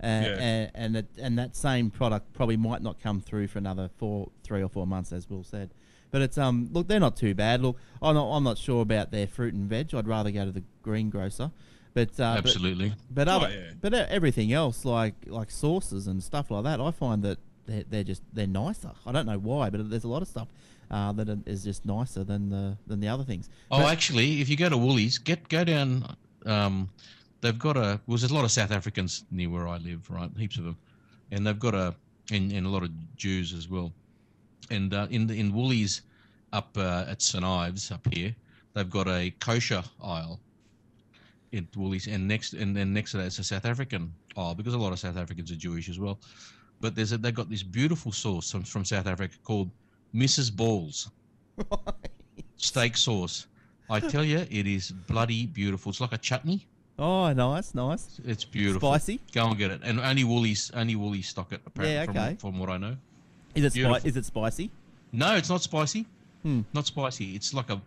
uh, Yeah. and and, it, and that same product probably might not come through for another four, three or four months, as Will said. But it's um look they're not too bad. Look, I'm not I'm not sure about their fruit and veg. I'd rather go to the greengrocer. But uh, but- Absolutely. But Oh, other, yeah. but uh, everything else, like like sauces and stuff like that, I find that they're, they're just they're nicer. I don't know why, but there's a lot of stuff uh, that is just nicer than the than the other things. Oh, But- actually, if you go to Woolies, get go down. Um, they've got a. Well, there's a lot of South Africans near where I live, right? Heaps of them, and they've got a and, and a lot of Jews as well. And uh, in the, in Woolies, up uh, at St Ives up here, they've got a kosher aisle. In Woolies, and next and then next to that is a South African aisle because a lot of South Africans are Jewish as well. But there's a, they've got this beautiful sauce from, from South Africa called Mrs. Balls steak sauce. I tell you, it is bloody beautiful. It's like a chutney. Oh, nice, nice, It's beautiful. spicy. Go and get it. And only Woolies, only Woolies stock it. Apparently, Yeah, okay. from, from what I know. Is it spi- is it spicy? No, it's not spicy. Hmm. Not spicy. It's like a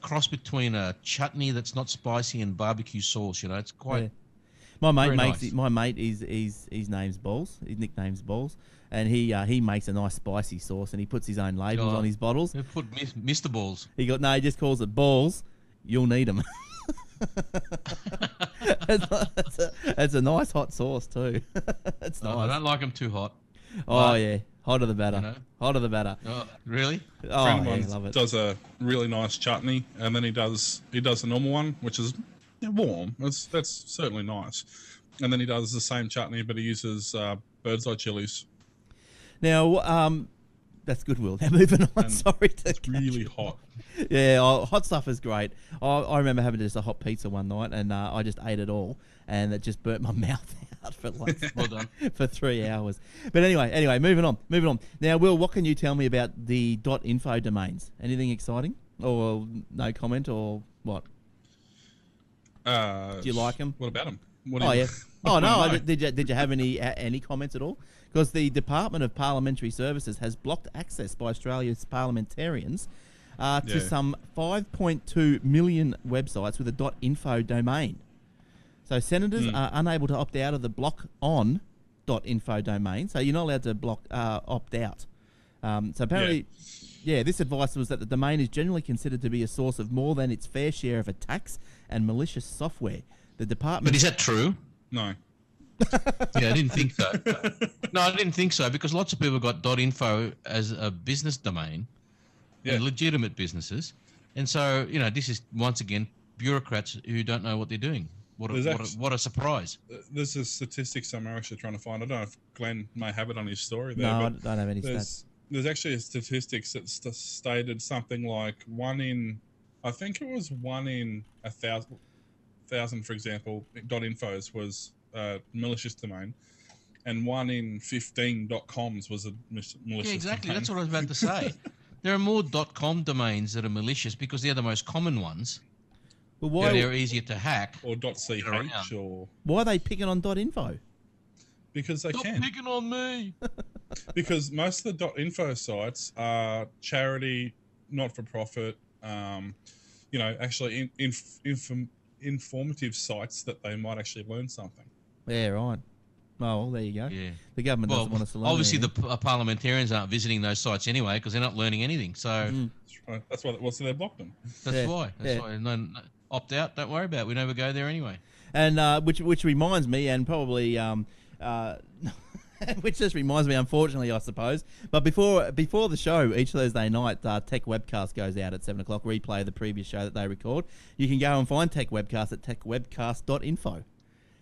cross between a chutney that's not spicy and barbecue sauce. You know, it's quite. Yeah. My mate makes nice. it, my mate is is his name's Balls. His nickname's Balls, and he uh, he makes a nice spicy sauce, and he puts his own labels Oh. on his bottles. Put Mr. Balls. He got no, he just calls it balls. You'll need them. it's, it's a, it's a nice hot sauce too. it's No, I don't like them too hot. Oh yeah, hotter the better. you know. Hotter the better. Oh, really? Oh friend yeah, mine love it. does a really nice chutney, and then he does he does a normal one, which is warm. That's that's certainly nice. And then he does the same chutney, but he uses uh, bird's eye chilies. Now, um, that's good. Will now moving on. And Sorry to It's really you. hot. Yeah, oh, hot stuff is great. I, I remember having just a hot pizza one night, and uh, I just ate it all, and it just burnt my mouth out for like Well done. for three hours. But anyway, anyway, moving on, moving on. Now, Will, what can you tell me about the dot .info domains? Anything exciting, or no comment, or what? Uh, Do you like them? What about them? What Oh you- yeah. Oh no! I did, you did you have any a- any comments at all? Because the Department of Parliamentary Services has blocked access by Australia's parliamentarians uh, to Yeah. some 5.2 million websites with a dot .info domain. So senators Hmm. are unable to opt out of the block on dot .info domain. So you're not allowed to block uh, opt out. Um, so apparently, yeah. this advice was that the domain is generally considered to be a source of more than its fair share of attacks and malicious software. The department But is that true? No. Yeah, I didn't think so. no, I didn't think so because lots of people got dot .info as a business domain, Yeah. and legitimate businesses, and so you know this is once again bureaucrats who don't know what they're doing. What a, There's what a, what a surprise! There's a statistic somewhere actually trying to find. I don't know if Glenn may have it on his story there. No, I don't have any stats. there's there's actually a statistics that st- stated something like one in, I think it was one in a thousand, thousand for example. Dot infos was a malicious domain, and one in fifteen dot coms was a malicious. Yeah, exactly. domain. That's what I was about to say. there are more dot .com domains that are malicious because they're the most common ones. Well, Why? why, They're easier to hack. or dot ch or why are they picking on dot .info? because they Stop can. picking on me. because most of the .info sites are charity, not for profit. Um, you know, actually in, in, inform, informative sites that they might actually learn something. Yeah, right. Oh, well, there you go. Yeah. The government Well, doesn't want us to learn. obviously the anything. uh, parliamentarians aren't visiting those sites anyway because they're not learning anything. So Mm. That's right. That's why. Well, so they blocked them. that's Yeah, why. That's yeah. why. No, no, opt out. Don't worry about it. We never go there anyway. and uh, which which reminds me, and probably um, uh, which just reminds me, unfortunately, I suppose. But before before the show, each Thursday night, uh, Tech Webcast goes out at seven o'clock. Replay of the previous show that they record. You can go and find Tech Webcast at techwebcast.info.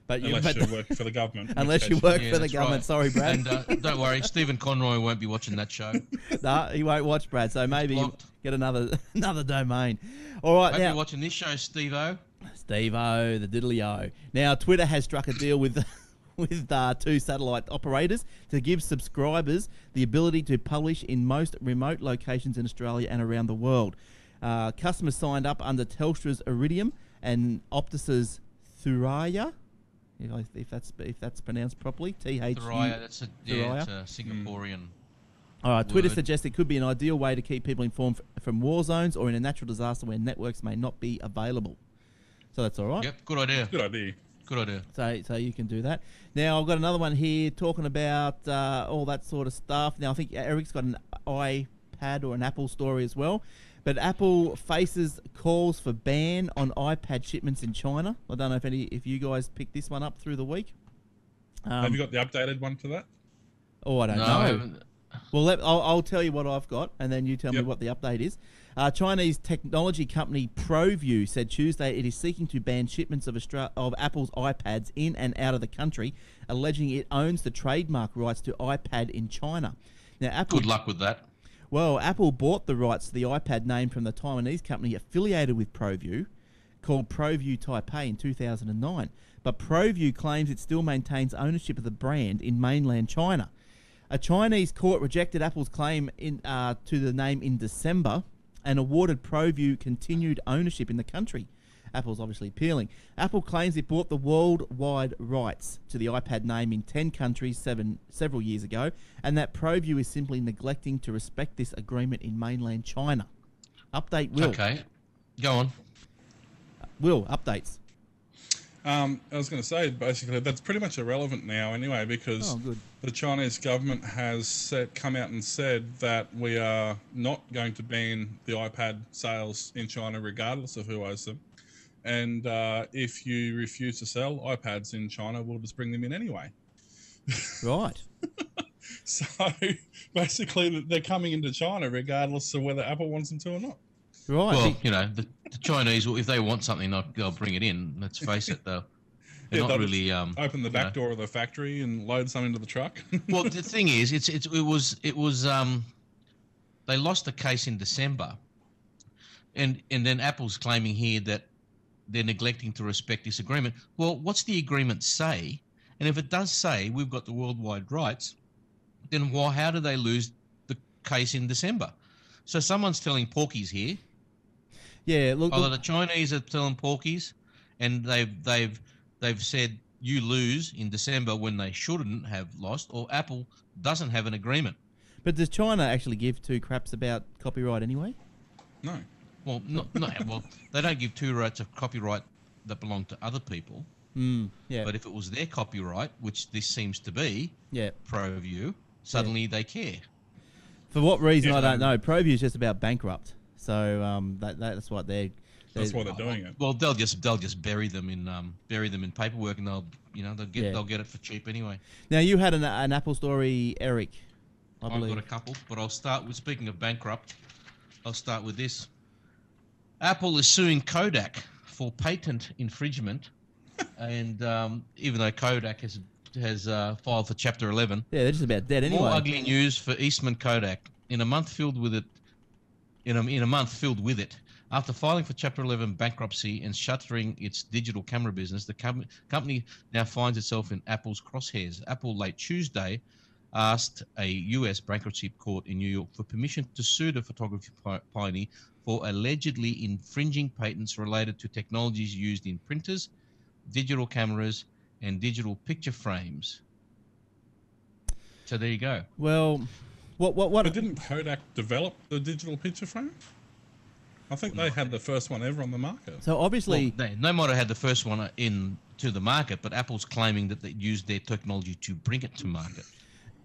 But you, Unless but you work for the government. in which unless you work Yeah, for the government, right. sorry, Brad. And uh, don't worry, Stephen Conroy won't be watching that show. nah, he won't watch Brad. So maybe blocked. get another another domain. All right, Hope now you're watching this show, Steve O. Steve O, the diddly O. Now, Twitter has struck a deal with with uh, two satellite operators to give subscribers the ability to publish in most remote locations in Australia and around the world. Uh, customers signed up under Telstra's Iridium and Optus's Thuraya. If, I, if that's if that's pronounced properly, T H U. Thuraya, that's a, yeah, Thuraya? it's a Singaporean. All right, Twitter word. suggests it could be an ideal way to keep people informed f- from war zones or in a natural disaster where networks may not be available. So that's all right. Yep, good idea. Good idea. Good idea. So, so you can do that. Now I've got another one here talking about uh, all that sort of stuff. Now I think Eric's got an iPad or an Apple story as well, but Apple faces calls for ban on iPad shipments in China. I don't know if any if you guys picked this one up through the week. Um, Have you got the updated one for that? oh, I don't No, know. haven't- Well, let, I'll, I'll tell you what I've got, and then you tell me what the update is. Uh, Chinese technology company ProView said Tuesday it is seeking to ban shipments of, Austra- of Apple's iPads in and out of the country, alleging it owns the trademark rights to iPad in China. Now, Apple good luck with that. well, Apple bought the rights to the iPad name from the Taiwanese company affiliated with ProView, called ProView Taipei in 2009. But ProView claims it still maintains ownership of the brand in mainland China. A Chinese court rejected Apple's claim in, uh, to the name in December and awarded ProView continued ownership in the country. Apple's obviously appealing. Apple claims it bought the worldwide rights to the iPad name in 10 countries seven, several years ago, and that ProView is simply neglecting to respect this agreement in mainland China. Update Will. Okay, go on. Will, updates. Um, I was going to say basically that's pretty much irrelevant now anyway because Oh, the Chinese government has said, come out and said that we are not going to ban the iPad sales in China regardless of who owns them. And uh, if you refuse to sell iPads in China, we'll just bring them in anyway. Right. So basically, they're coming into China regardless of whether Apple wants them to or not. Right. Well, you know, the, the Chinese, well, if they want something, they'll, they'll bring it in. Let's face it, they'll, they're Yeah, not really. Um, Open the you back know. door of the factory and load some into the truck. well, the thing is, it's, it's it was it was um, they lost the case in December, and and then Apple's claiming here that they're neglecting to respect this agreement. Well, what's the agreement say? And if it does say we've got the worldwide rights, then why? How do they lose the case in December? So someone's telling porkies here. Yeah, look. Either look the Chinese are telling porkies, and they've they've they've said you lose in December when they shouldn't have lost, or Apple doesn't have an agreement. but does China actually give two craps about copyright anyway? no. Well, not, not well, they don't give two rights of copyright that belong to other people. Mm, yeah. But if it was their copyright, which this seems to be, yeah. ProView, suddenly they care. For what reason, Yeah, I don't no. know. ProView is just about bankrupt. So um, that, that's what they're. That's they're- why they're doing it. Well, they'll just they'll just bury them in um bury them in paperwork, and they'll you know they'll get Yeah. they'll get it for cheap anyway. Now, you had an, an Apple story, Eric. I I've believe. got a couple, but I'll start with speaking of bankrupt. I'll start with this. Apple is suing Kodak for patent infringement, and um, even though Kodak has has uh, filed for Chapter 11, Yeah, they're just about dead anyway. more ugly news for Eastman Kodak. In a month filled with it, in a, in a month filled with it, after filing for Chapter 11 bankruptcy and shuttering its digital camera business, the com- company now finds itself in Apple's crosshairs. Apple late Tuesday asked a U.S. bankruptcy court in New York for permission to sue the photography pioneer for allegedly infringing patents related to technologies used in printers, digital cameras, and digital picture frames. So there you go. Well, what what what? But didn't Kodak develop the digital picture frame? I think they had the first one ever on the market. So obviously, Well, they, they might had the first one in to the market, but Apple's claiming that they used their technology to bring it to market.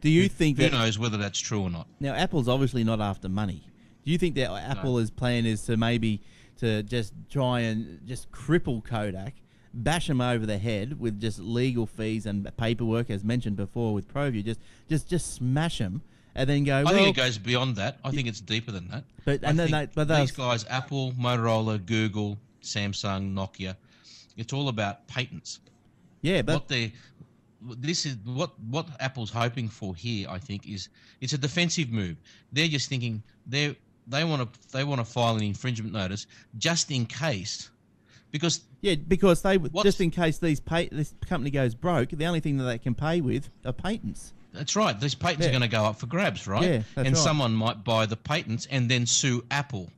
do you think Who that knows whether that's true or not? now Apple's obviously not after money? Do you think that Apple's plan is to maybe to just try and just cripple Kodak, bash them over the head with just legal fees and paperwork, as mentioned before with ProView, just just just smash them, and then go. I well, think it goes beyond that. I think it's deeper than that. But- I and then think they- but these guys, Apple, Motorola, Google, Samsung, Nokia, it's all about patents. yeah, but what they this is what what Apple's hoping for here. I think is it's a defensive move. They're just thinking they they want to they want to file an infringement notice just in case, because Yeah, because they just in case these pay, this company goes broke, the only thing that they can pay with are patents. That's right. These patents Yeah. are going to go up for grabs, right? Yeah, that's and right. someone might buy the patents and then sue Apple.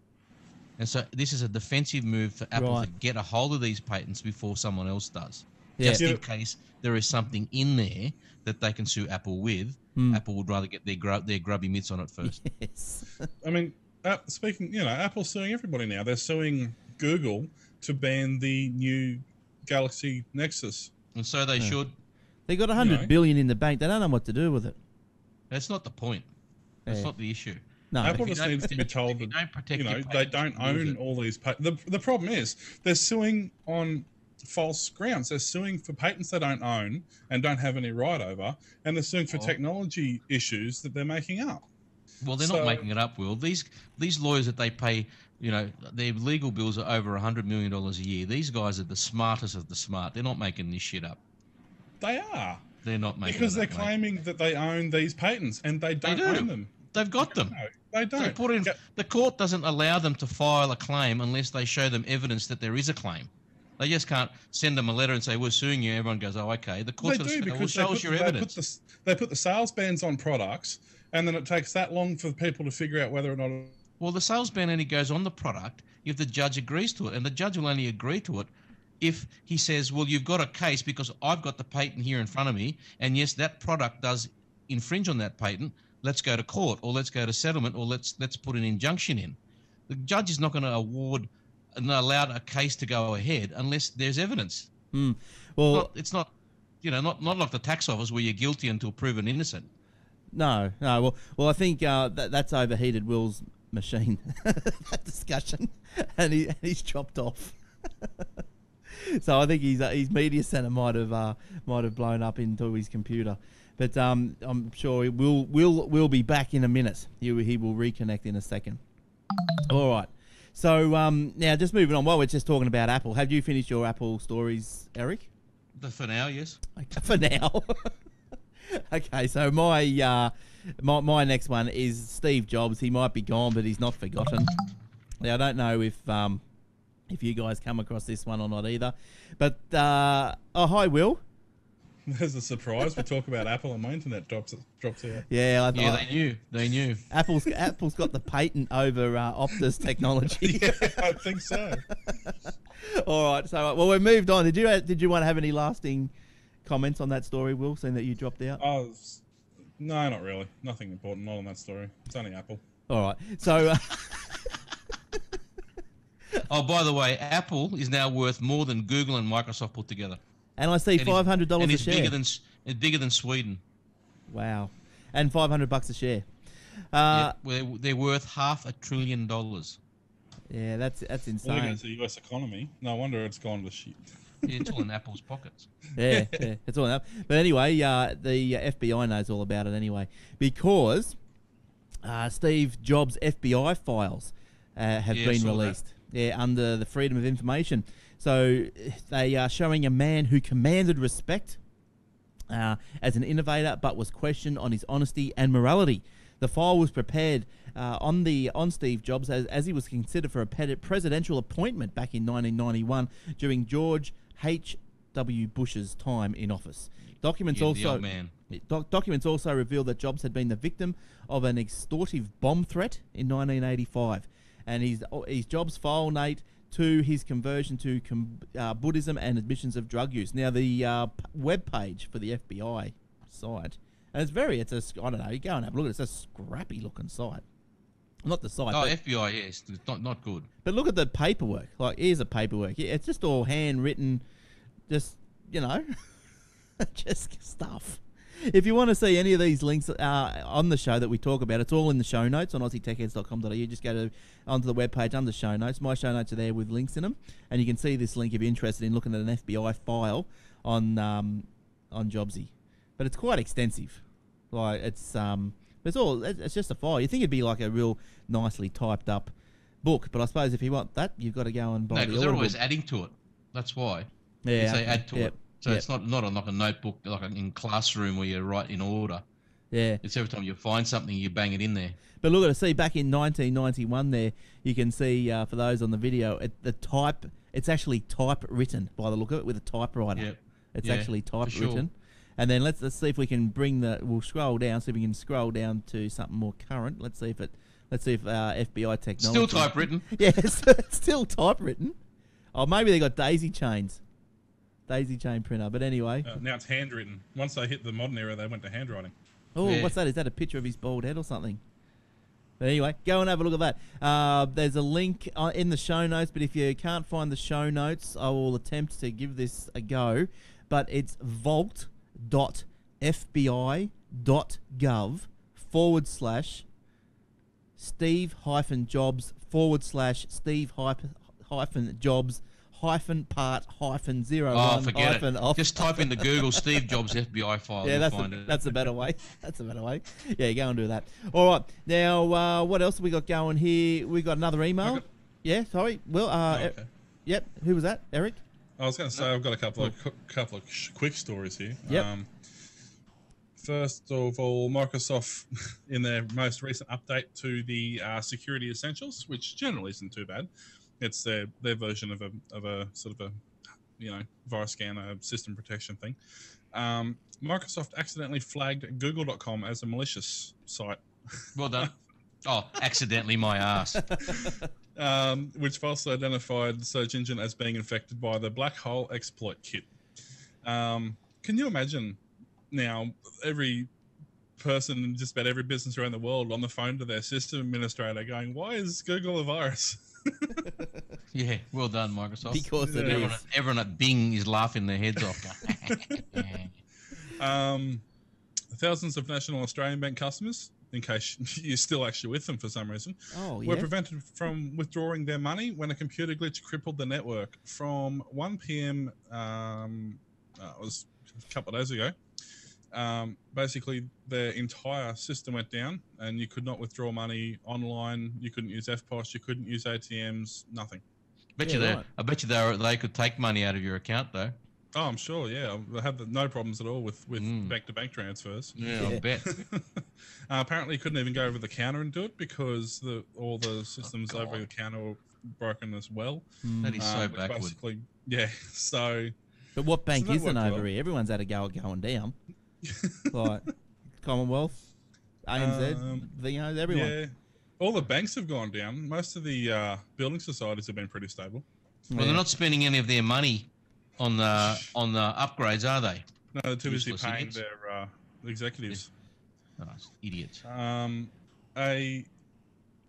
And so this is a defensive move for Apple to get a hold of these patents before someone else does. Yeah. Just Yeah. in case there is something in there that they can sue Apple with. Hmm. Apple would rather get their grub, their grubby mitts on it first. Yes. I mean, uh, speaking, you know, Apple's suing everybody now. They're suing Google to ban the new Galaxy Nexus. And so they should. They got a hundred know. billion in the bank. They don't know what to do with it. That's not the point. That's Yeah. not the issue. No. Apple If just don't needs to be told if you don't protect you know your they don't own all these. patents. the the problem is they're suing on false grounds. They're suing for patents they don't own and don't have any right over, and they're suing for Oh. technology issues that they're making up. Well, they're So- not making it up, Will. These these lawyers that they pay, you know, their legal bills are over a hundred million dollars a year. These guys are the smartest of the smart. They're not making this shit up. They are They're not making because they're claiming that they own these patents and they don't do. own them. They've got them. No, they They don't. They put in, the court doesn't allow them to file a claim unless they show them evidence that there is a claim. They just can't send them a letter and say we're suing you. Everyone goes, oh, okay. The They court's going do to well, they show put, us your they, put evidence. the, they put the sales bans on products, and then it takes that long for people to figure out whether or not. Well, the sales ban only goes on the product if the judge agrees to it, and the judge will only agree to it if he says, "Well, you've got a case because I've got the patent here in front of me, and yes, that product does infringe on that patent. Let's go to court, or let's go to settlement, or let's let's put an injunction in." The judge is not going to award and allow a case to go ahead unless there's evidence. Hmm. Well, Not, it's not, you know, not not like the tax office where you're guilty until proven innocent. no, no. Well, well, I think uh, that that's overheated Will's machine. that discussion, and he and he's chopped off. so I think his uh, his media center might have uh, might have blown up into his computer. But um, I'm sure he will will will be back in a minute. He will- he will reconnect in a second. All right. So um, now just moving on. While we're just talking about Apple, have you finished your Apple stories, Eric? The, for now, yes. Okay, for now. okay, so my uh, my my next one is Steve Jobs. He might be gone, but he's not forgotten. Now I don't know if um if you guys come across this one or not either. But uh, oh hi Will. There's a surprise. we talk about Apple, and my internet drops drops out. Yeah, I, Yeah, I- they knew. They knew. Apple's Apple's got the patent over uh, Optus technology. yeah, I think so. All right, so well we moved on. Did you did you want to have any lasting comments on that story, Will? Seeing that you dropped out. Oh, s- no, not really. Nothing important. Not on that story. It's only Apple. All right, so. Uh, Oh, by the way, Apple is now worth more than Google and Microsoft put together. And I see And it's- five hundred dollars and a it's share. bigger than it's bigger than Sweden. wow, and five hundred bucks a share. Uh, yeah, they're, they're worth half a trillion dollars. yeah. that's that's Well, insane. against the U.S. economy. No wonder it's gone to shit. Yeah, it's all in Apple's pockets. yeah, yeah, it's all that. But anyway, uh, the uh, FBI knows all about it anyway because uh, Steve Jobs' FBI files uh, have Yeah, been saw that. released. Yeah, under the Freedom of Information. So they are showing a man who commanded respect uh, as an innovator, but was questioned on his honesty and morality. The file was prepared uh, on the on Steve Jobs as, as he was considered for a presidential appointment back in 1991 during George H. W. Bush's time in office. Documents also man. Doc- documents also reveal that Jobs had been the victim of an extortive bomb threat in 1985, and his his Jobs file Nate to his conversion to uh, Buddhism and admissions of drug use. Now, the uh, p- web page for the FBI site and it's very. It's a. I don't know. You go and have a look. It's a scrappy looking site. Not the site, Oh, but, FBI, yes, it's not not good. but look at the paperwork. Like here's the paperwork. It's just all handwritten. Just you know, just stuff. If you want to see any of these links uh, on the show that we talk about, it's all in the show notes on aussietechheads.com.au. You just go to onto the webpage under show notes. My show notes are there with links in them, and you can see this link if you're interested in looking at an FBI file on um, on Jobsy. But it's quite extensive. Like it's um, it's all it's just a file. You think it'd be like a real nicely typed up book, but I suppose if you want that, you've got to go and buy No, the because they're always adding to it. That's why. yeah, they add to Yep, it. So yep, it's not not on like a notebook, like in classroom where you write in order. yeah. It's every time you find something, you bang it in there. But look at it. See, back in 1991, there you can see uh, for those on the video, it, the type. It's actually typewritten by the look of it with a typewriter. Yep. It's Yeah, actually for sure. typewritten. And then let's let's see if we can bring the. We'll scroll down. See if we can scroll down to something more current. Let's see if it. Let's see if uh, FBI technology. Still typewritten. Yeah, it's, it's still typewritten. Oh, maybe they got daisy chains. Daisy chain printer. But anyway. Uh, now it's handwritten. Once they hit the modern era, they went to handwriting. Oh, Yeah. what's that? Is that a picture of his bald head or something? But anyway, go and have a look at that. Uh, there's a link uh, in the show notes, but if you can't find the show notes, I will attempt to give this a go. But it's vault.fbi.gov forward slash Steve hyphen jobs forward slash Steve hyphen, hyphen jobs hyphen part hyphen zero Oh, one forget hyphen it. off. Just type in the Google Steve Jobs FBI file. Yeah, you'll that's find a, it. that's a better way. That's a better way. Yeah, go and do that. All right. Now, uh, what else have we got going here? We got another email. got- Yeah, sorry. Well, uh, Oh, e- okay. yep. Who was that? Eric. I was going to say I've got a couple of cu- couple of sh- quick stories here. Yep. Um, first of all, Microsoft, in their most recent update to the uh, Security Essentials, which generally isn't too bad, it's their their version of a of a sort of a you know virus scanner system protection thing. Um, Microsoft accidentally flagged Google.com as a malicious site Well done. Oh, accidentally my ass. um, which falsely identified the search engine as being infected by the black hole exploit kit. Um, can you imagine now every person in just about every business around the world on the phone to their system administrator going, "Why is Google a virus?" Yeah, well done, Microsoft. Because it Yeah. everyone, is. everyone at Bing is laughing their heads off. Um, thousands of National Australian Bank customers, in case you're still actually with them for some reason, Oh, were prevented from withdrawing their money when a computer glitch crippled the network from 1 p.m. Um, uh, it was a couple of days ago. Um, basically, their entire system went down, and you could not withdraw money online. You couldn't use EFTPOS. You couldn't use ATMs. Nothing. bet Yeah, you they, right. I bet you they were- they could take money out of your account though. Oh, I'm sure. Yeah, I had no problems at all with with Mm. bank-to-bank transfers. Yeah, Yeah. I bet. uh, apparently, couldn't even go over the counter and do it because the all the systems over the counter were broken as well. Mm. That is so Um, backward. Yeah. So But what bank So that isn't over well. here? Everyone's had a go at going down. like Commonwealth, ANZ, Um, you know, everyone. yeah, all the banks have gone down. Most of the uh, building societies have been pretty stable. Well, Yeah. they're not spending any of their money on the on the upgrades, are they? No, they're too busy paying idiots. their uh, executives. Oh, idiots. Um, a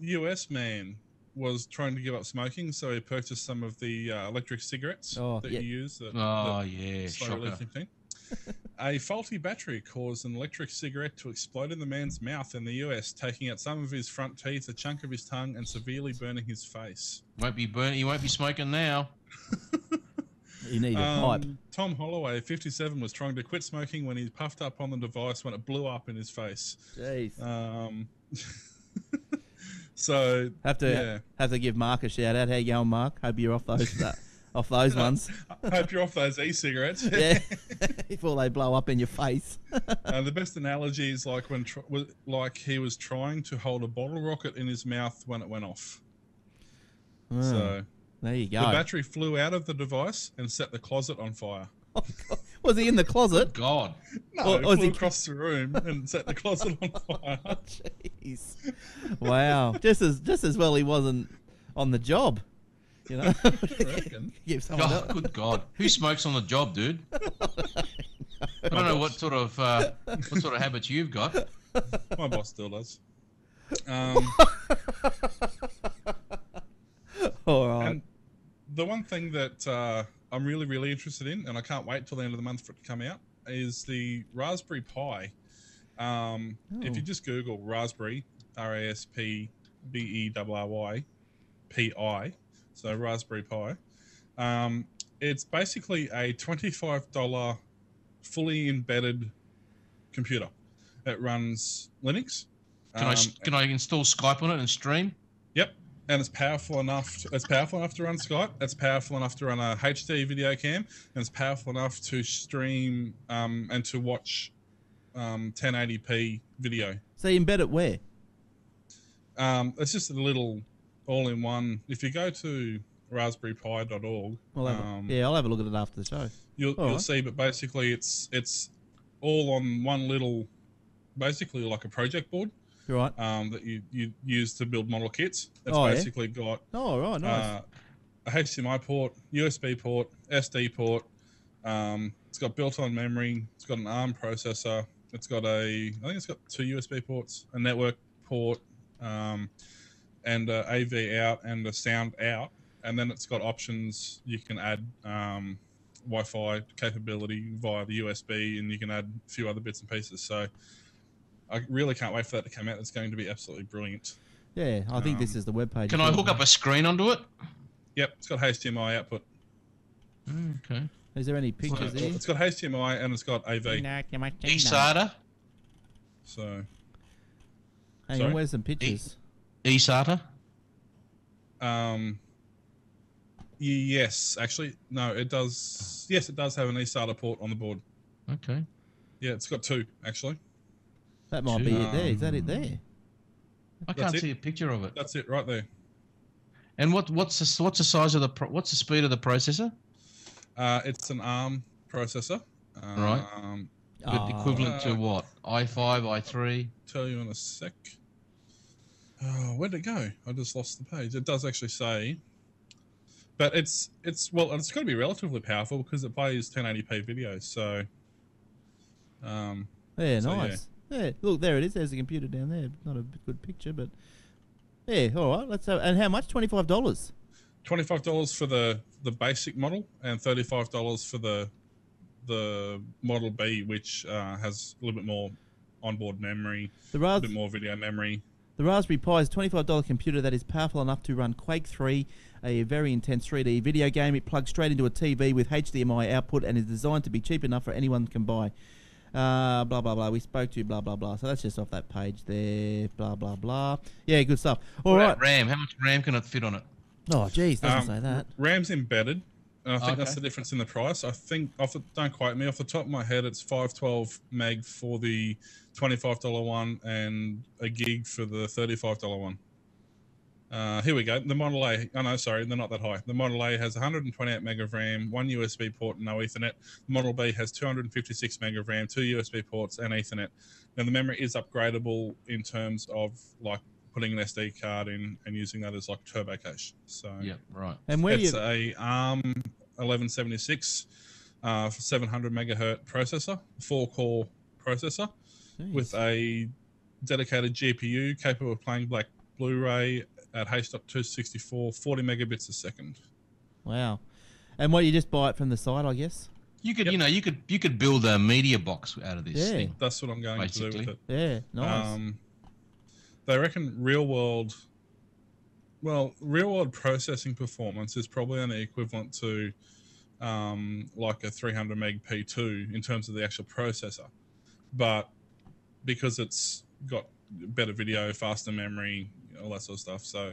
US man was trying to give up smoking, so he purchased some of the uh, electric cigarettes Oh, that yeah. you use. That, Oh that yeah, slow shocker. release nicotine. a faulty battery caused an electric cigarette to explode in the man's mouth in the US, taking out some of his front teeth, a chunk of his tongue, and severely burning his face. Won't be burn. You won't be smoking now. You need a pipe. Um, Tom Holloway, 57, was trying to quit smoking when he puffed up on the device when it blew up in his face. Jeez. Um, so have to yeah. have to give Mark a shout out. How you going, Mark? Hope you're off those off those ones. I hope you're off those e-cigarettes. Yeah, before they blow up in your face. Uh, the best analogy is like when tr- like he was trying to hold a bottle rocket in his mouth when it went off. Oh, So there you go. the battery flew out of the device and set the closet on fire. Was he in the closet? God. No, Or- or flew he- across the room and set the closet on fire. Jeez. Wow. Just as just as well he wasn't on the job. You know. reckon? Give someone Oh, good God. Who smokes on the job, dude? I don't know what sort of uh, what sort of habits you've got. My boss still does. Um, All right. and the one thing that uh, I'm really, really interested in, and I can't wait till the end of the month for it to come out, is the Raspberry Pi. Um, If you Oh. just Google Raspberry, R A S P B E R R Y, P I, so Raspberry Pi, um, it's basically a $25 fully embedded computer. It runs Linux. Can I s- Um, can I install Skype on it and stream? Yep, and it's powerful enough. To, it's powerful enough to run Skype. It's powerful enough to run a HD video cam, and it's powerful enough to stream um, and to watch um, 1080p video. so you embed it where? Um, it's just a little all-in-one. If you go to raspberrypi.org, have um, yeah, I'll have a look at it after the show. you'll, you'll right. see. But basically, it's it's all on one little, basically like a project board right. um, that you, you use to build model kits. It's Oh, yeah? basically got Oh, right, nice. uh, a HDMI port, USB port, SD port. Um, it's got built-on memory. It's got an ARM processor. It's got a, I think it's got two USB ports, a network port, um, and a AV out and a sound out. And then it's got options. You can add um, Wi-Fi capability via the USB, and you can add a few other bits and pieces. So I really can't wait for that to come out. It's going to be absolutely brilliant. yeah, I think this um, is the web page. Can I hook up a screen onto it? Yep, it's got HDMI output. Okay. Is there any pictures So here? it's got HDMI and it's got AV. eSATA. So Hang on, where's some pictures? eSATA. um yes, actually no, it does yes, it does have an eSATA port on the board. Okay. Yeah, it's got two actually. That might be it Um, there. Is that it there? I That's can't it. see a picture of it. That's it right there. And what what's the what's the size of the pro, what's the speed of the processor? Uh it's an ARM processor. Um, Right. But Ah, equivalent to Uh, what? i5, i3. Tell you in a sec. Oh, where'd it go? I just lost the page. It does actually say, but it's it's well, it's got to be relatively powerful because it plays 1080p video. So, um, Yeah, so, nice. Yeah. look, there it is. There's a computer down there. Not a good picture, but yeah. All right, let's have. And how much? Twenty five dollars. twenty-five dollars for the the basic model and thirty-five dollars for the the Model B, which uh, has a little bit more onboard memory, The a Ras- bit more video memory. The Raspberry Pi is a twenty five dollar computer that is powerful enough to run Quake three, a very intense three D video game. It plugs straight into a TV with HDMI output and is designed to be cheap enough for anyone can buy. Uh, blah blah blah. We spoke to blah blah blah. So that's just off that page there. Blah blah blah. Yeah, good stuff. All What right. RAM. How much RAM can it fit on it? Oh, geez, doesn't Um, say that. RAM's embedded, and I think that's the difference in the price. I think off the, don't quote me off the top of my head, it's five twelve meg for the twenty five dollar one and a gig for the thirty five dollar one. Uh, here we go. The Model A. Oh no, sorry, they're not that high. The Model A has 128 meg of RAM, one USB port, and no Ethernet. The Model B has 256 meg of RAM, two USB ports, and Ethernet. Now the memory is upgradable in terms of like putting an SD card in and using that as like turbo cache. So yeah, right. And where do it's you? a ARM 1176, uh, 700 megahertz processor, four core processor with a dedicated GPU capable of playing Black Blu-ray at H.264, 40 megabits a second. Wow. And what you just buy it from the site, I guess. You could, Yep. you know, you could you could build a media box out of this Yeah. thing. That's what I'm going to do with it. Yeah, nice. Um, they reckon real world, well, real world processing performance is probably only equivalent to um, like a 300 meg P2 in terms of the actual processor. But because it's got better video, faster memory, all that sort of stuff, so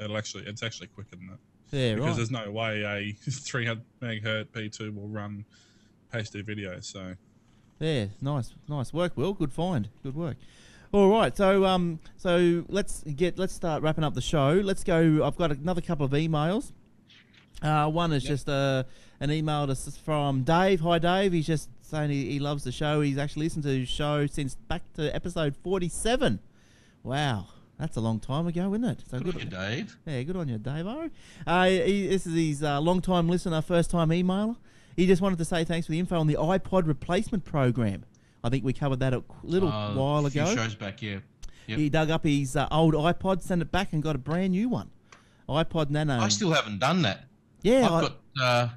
it'll actually, it's actually quicker than that. yeah, Because right. there's no way a 300 megahertz P2 will run HD video. So Yeah, nice, nice work, Will. Good find. Good work. All right, so um, so let's get let's start wrapping up the show. Let's go. I've got another couple of emails. Uh, one is just a, an email to, s- from Dave. Hi, Dave. He's just saying he, he loves the show. He's actually listened to the show since back to episode forty-seven. Wow, that's a long time ago, isn't it? So Good on you, Dave. yeah, good on you, Dave. Uh, he, this is his uh, long time listener, first time emailer. he just wanted to say thanks for the info on the iPod replacement program. I think we covered that a little Uh, while a few ago. shows back, yeah. Yep. He dug up his uh, old iPod, sent it back, and got a brand new one. iPod Nano. I still haven't done that. yeah, I- I've got, uh,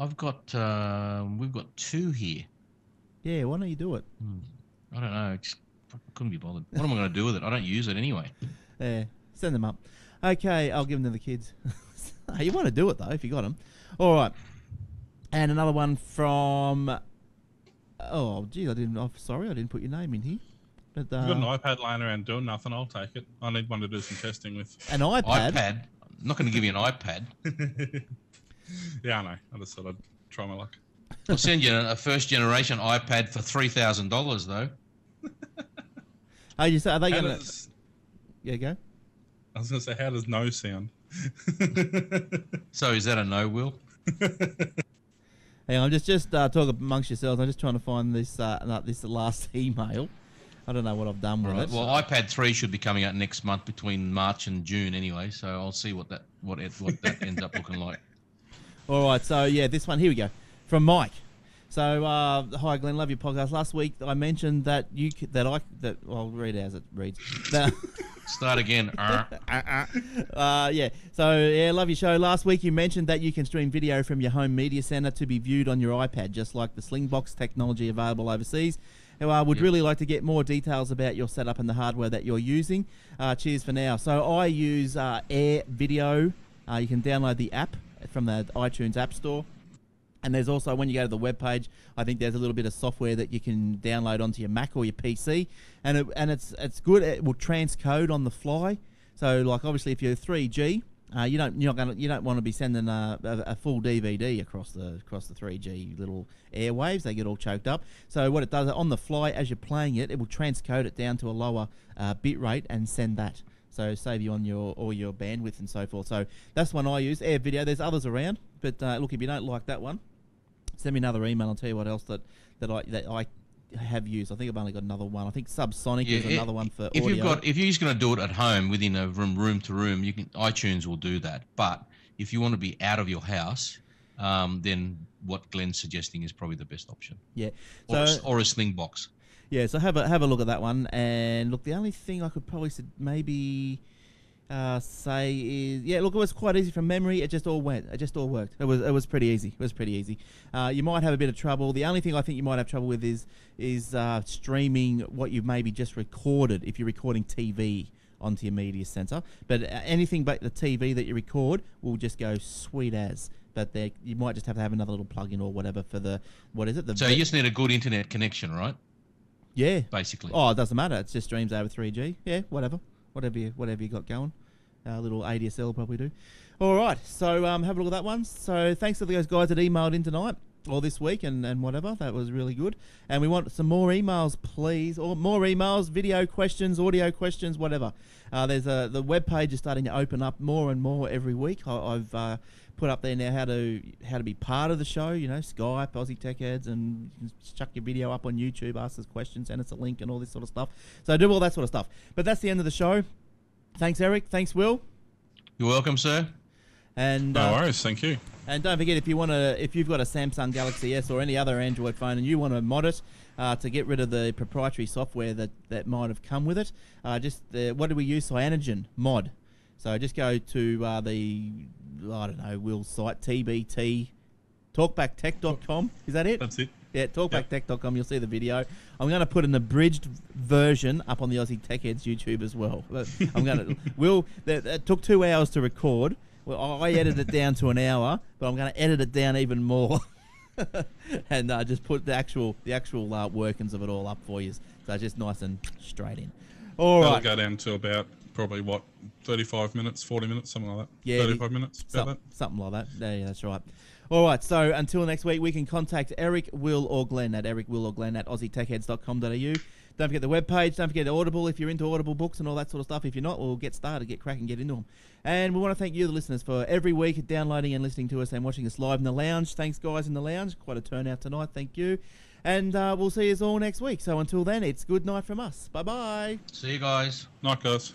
I've got, uh, we've got two here. yeah. Why don't you do it? I don't know. Just couldn't be bothered. What am I going to do with it? I don't use it anyway. Yeah, send them up. Okay, I'll give them to the kids. You want to do it though if you got them. All right. And another one from. Oh, gee, I didn't. I'm sorry, I didn't put your name in here. But uh, I've got an iPad lying around doing nothing. I'll take it. I need one to do some testing with. an iPad. iPad. I'm not going to give you an iPad. Yeah, I know. I just thought I'd try my luck. I'll send you a first generation iPad for three thousand dollars though. Oh, you are they going to? does, Yeah, go. I was going to say, how does no sound? So is that a no, Will? Hang on, just just uh, talk amongst yourselves. I'm just trying to find this uh, no, this last email. I don't know what I've done with Right. it. Well, iPad three should be coming out next month between March and June anyway. So I'll see what that what it, what that ends up looking like. All right, so yeah, this one here we go from Mike. So uh, hi Glenn, love your podcast. Last week I mentioned that you c- that I that well, I'll read as it reads. That- Start again. Uh, uh, yeah. So yeah, love your show. Last week you mentioned that you can stream video from your home media center to be viewed on your iPad, just like the Slingbox technology available overseas. Now, I would Yep. really like to get more details about your setup and the hardware that you're using. Uh, cheers for now. So I use uh, Air Video. Uh, you can download the app from the iTunes App Store. And there's also when you go to the web page, I think there's a little bit of software that you can download onto your Mac or your PC, and it, and it's it's good. It will transcode on the fly. So like obviously if you're 3G, uh, you don't you're not gonna you don't want to be sending a, a, a full DVD across the across the 3G little airwaves. They get all choked up. So what it does on the fly as you're playing it, it will transcode it down to a lower uh, bit rate and send that. So save you on your all your bandwidth and so forth. So that's one I use. Air Video. There's others around, but uh, look if you don't like that one, send me another email. I'll tell you what else that that I that I have used. I think I've only got another one. I think Subsonic Yeah, is i- another one for if audio. you've got if you're just going to do it at home within a room room to room, you can iTunes will do that. But if you want to be out of your house, um, then what Glenn's suggesting is probably the best option, yeah. or, a, So or a sling box. Yeah. So have a have a look at that one. And look, the only thing I could probably maybe. Uh, say is yeah. Look, it was quite easy from memory. It just all went. It just all worked. It was it was pretty easy. It was pretty easy. Uh, you might have a bit of trouble. The only thing I think you might have trouble with is is uh, streaming what you've maybe just recorded. If you're recording TV onto your media center, but uh, anything but the TV that you record will just go sweet as. But there, you might just have to have another little plug-in or whatever for the what is it? The So you just need a good internet connection, right? Yeah. Basically. Oh, it doesn't matter. It's just streams over 3G. Yeah, whatever. Whatever you whatever you got going. A little ADSL probably do. All right. So um, have a look at that one. So thanks to those guys that emailed in tonight or this week and, and whatever. That was really good. And we want some more emails, please. Or more emails, video questions, audio questions, whatever. Uh, there's a the web page is starting to open up more and more every week. I, I've uh, put up there now how to how to be part of the show. You know, Skype, Aussie Tech Heads, and you can chuck your video up on YouTube, ask us questions, send us a link, and all this sort of stuff. So do all that sort of stuff. But that's the end of the show. Thanks, Eric. Thanks, Will. You're welcome, sir. And No uh, worries. Thank you. and don't forget if you want to, if you've got a Samsung Galaxy S or any other Android phone and you want to mod it uh, to get rid of the proprietary software that, that might have come with it, uh, just uh, what do we use? Cyanogen mod. So just go to uh, the I don't know Will's site TBT talkbacktech.com. Is that it? That's it. Yeah, talkbacktech.com. You'll see the video. I'm going to put an abridged version up on the Aussie Tech Heads YouTube as well. I'm going to. Will that took two hours to record. Well, I edited it down to an hour, but I'm going to edit it down even more, and uh, just put the actual the actual uh, workings of it all up for you. So just nice and straight in. All That'll right. go down to about probably what 35 minutes, 40 minutes, something like that. Yeah, 35 minutes. About Some, something like that. Yeah, yeah, that's right. All right, so until next week, we can contact Eric, Will, or Glenn at Eric, Will, or Glenn at aussietechheads.com.au. Don't forget the webpage. Don't forget Audible if you're into Audible books and all that sort of stuff. If you're not, we'll get started, get cracking, get into them. And we want to thank you, the listeners, for every week downloading and listening to us and watching us live in the lounge. Thanks, guys, in the lounge. Quite a turnout tonight. Thank you. And uh, we'll see you all next week. So until then, it's good night from us. Bye bye. See you guys. that. Night, guys.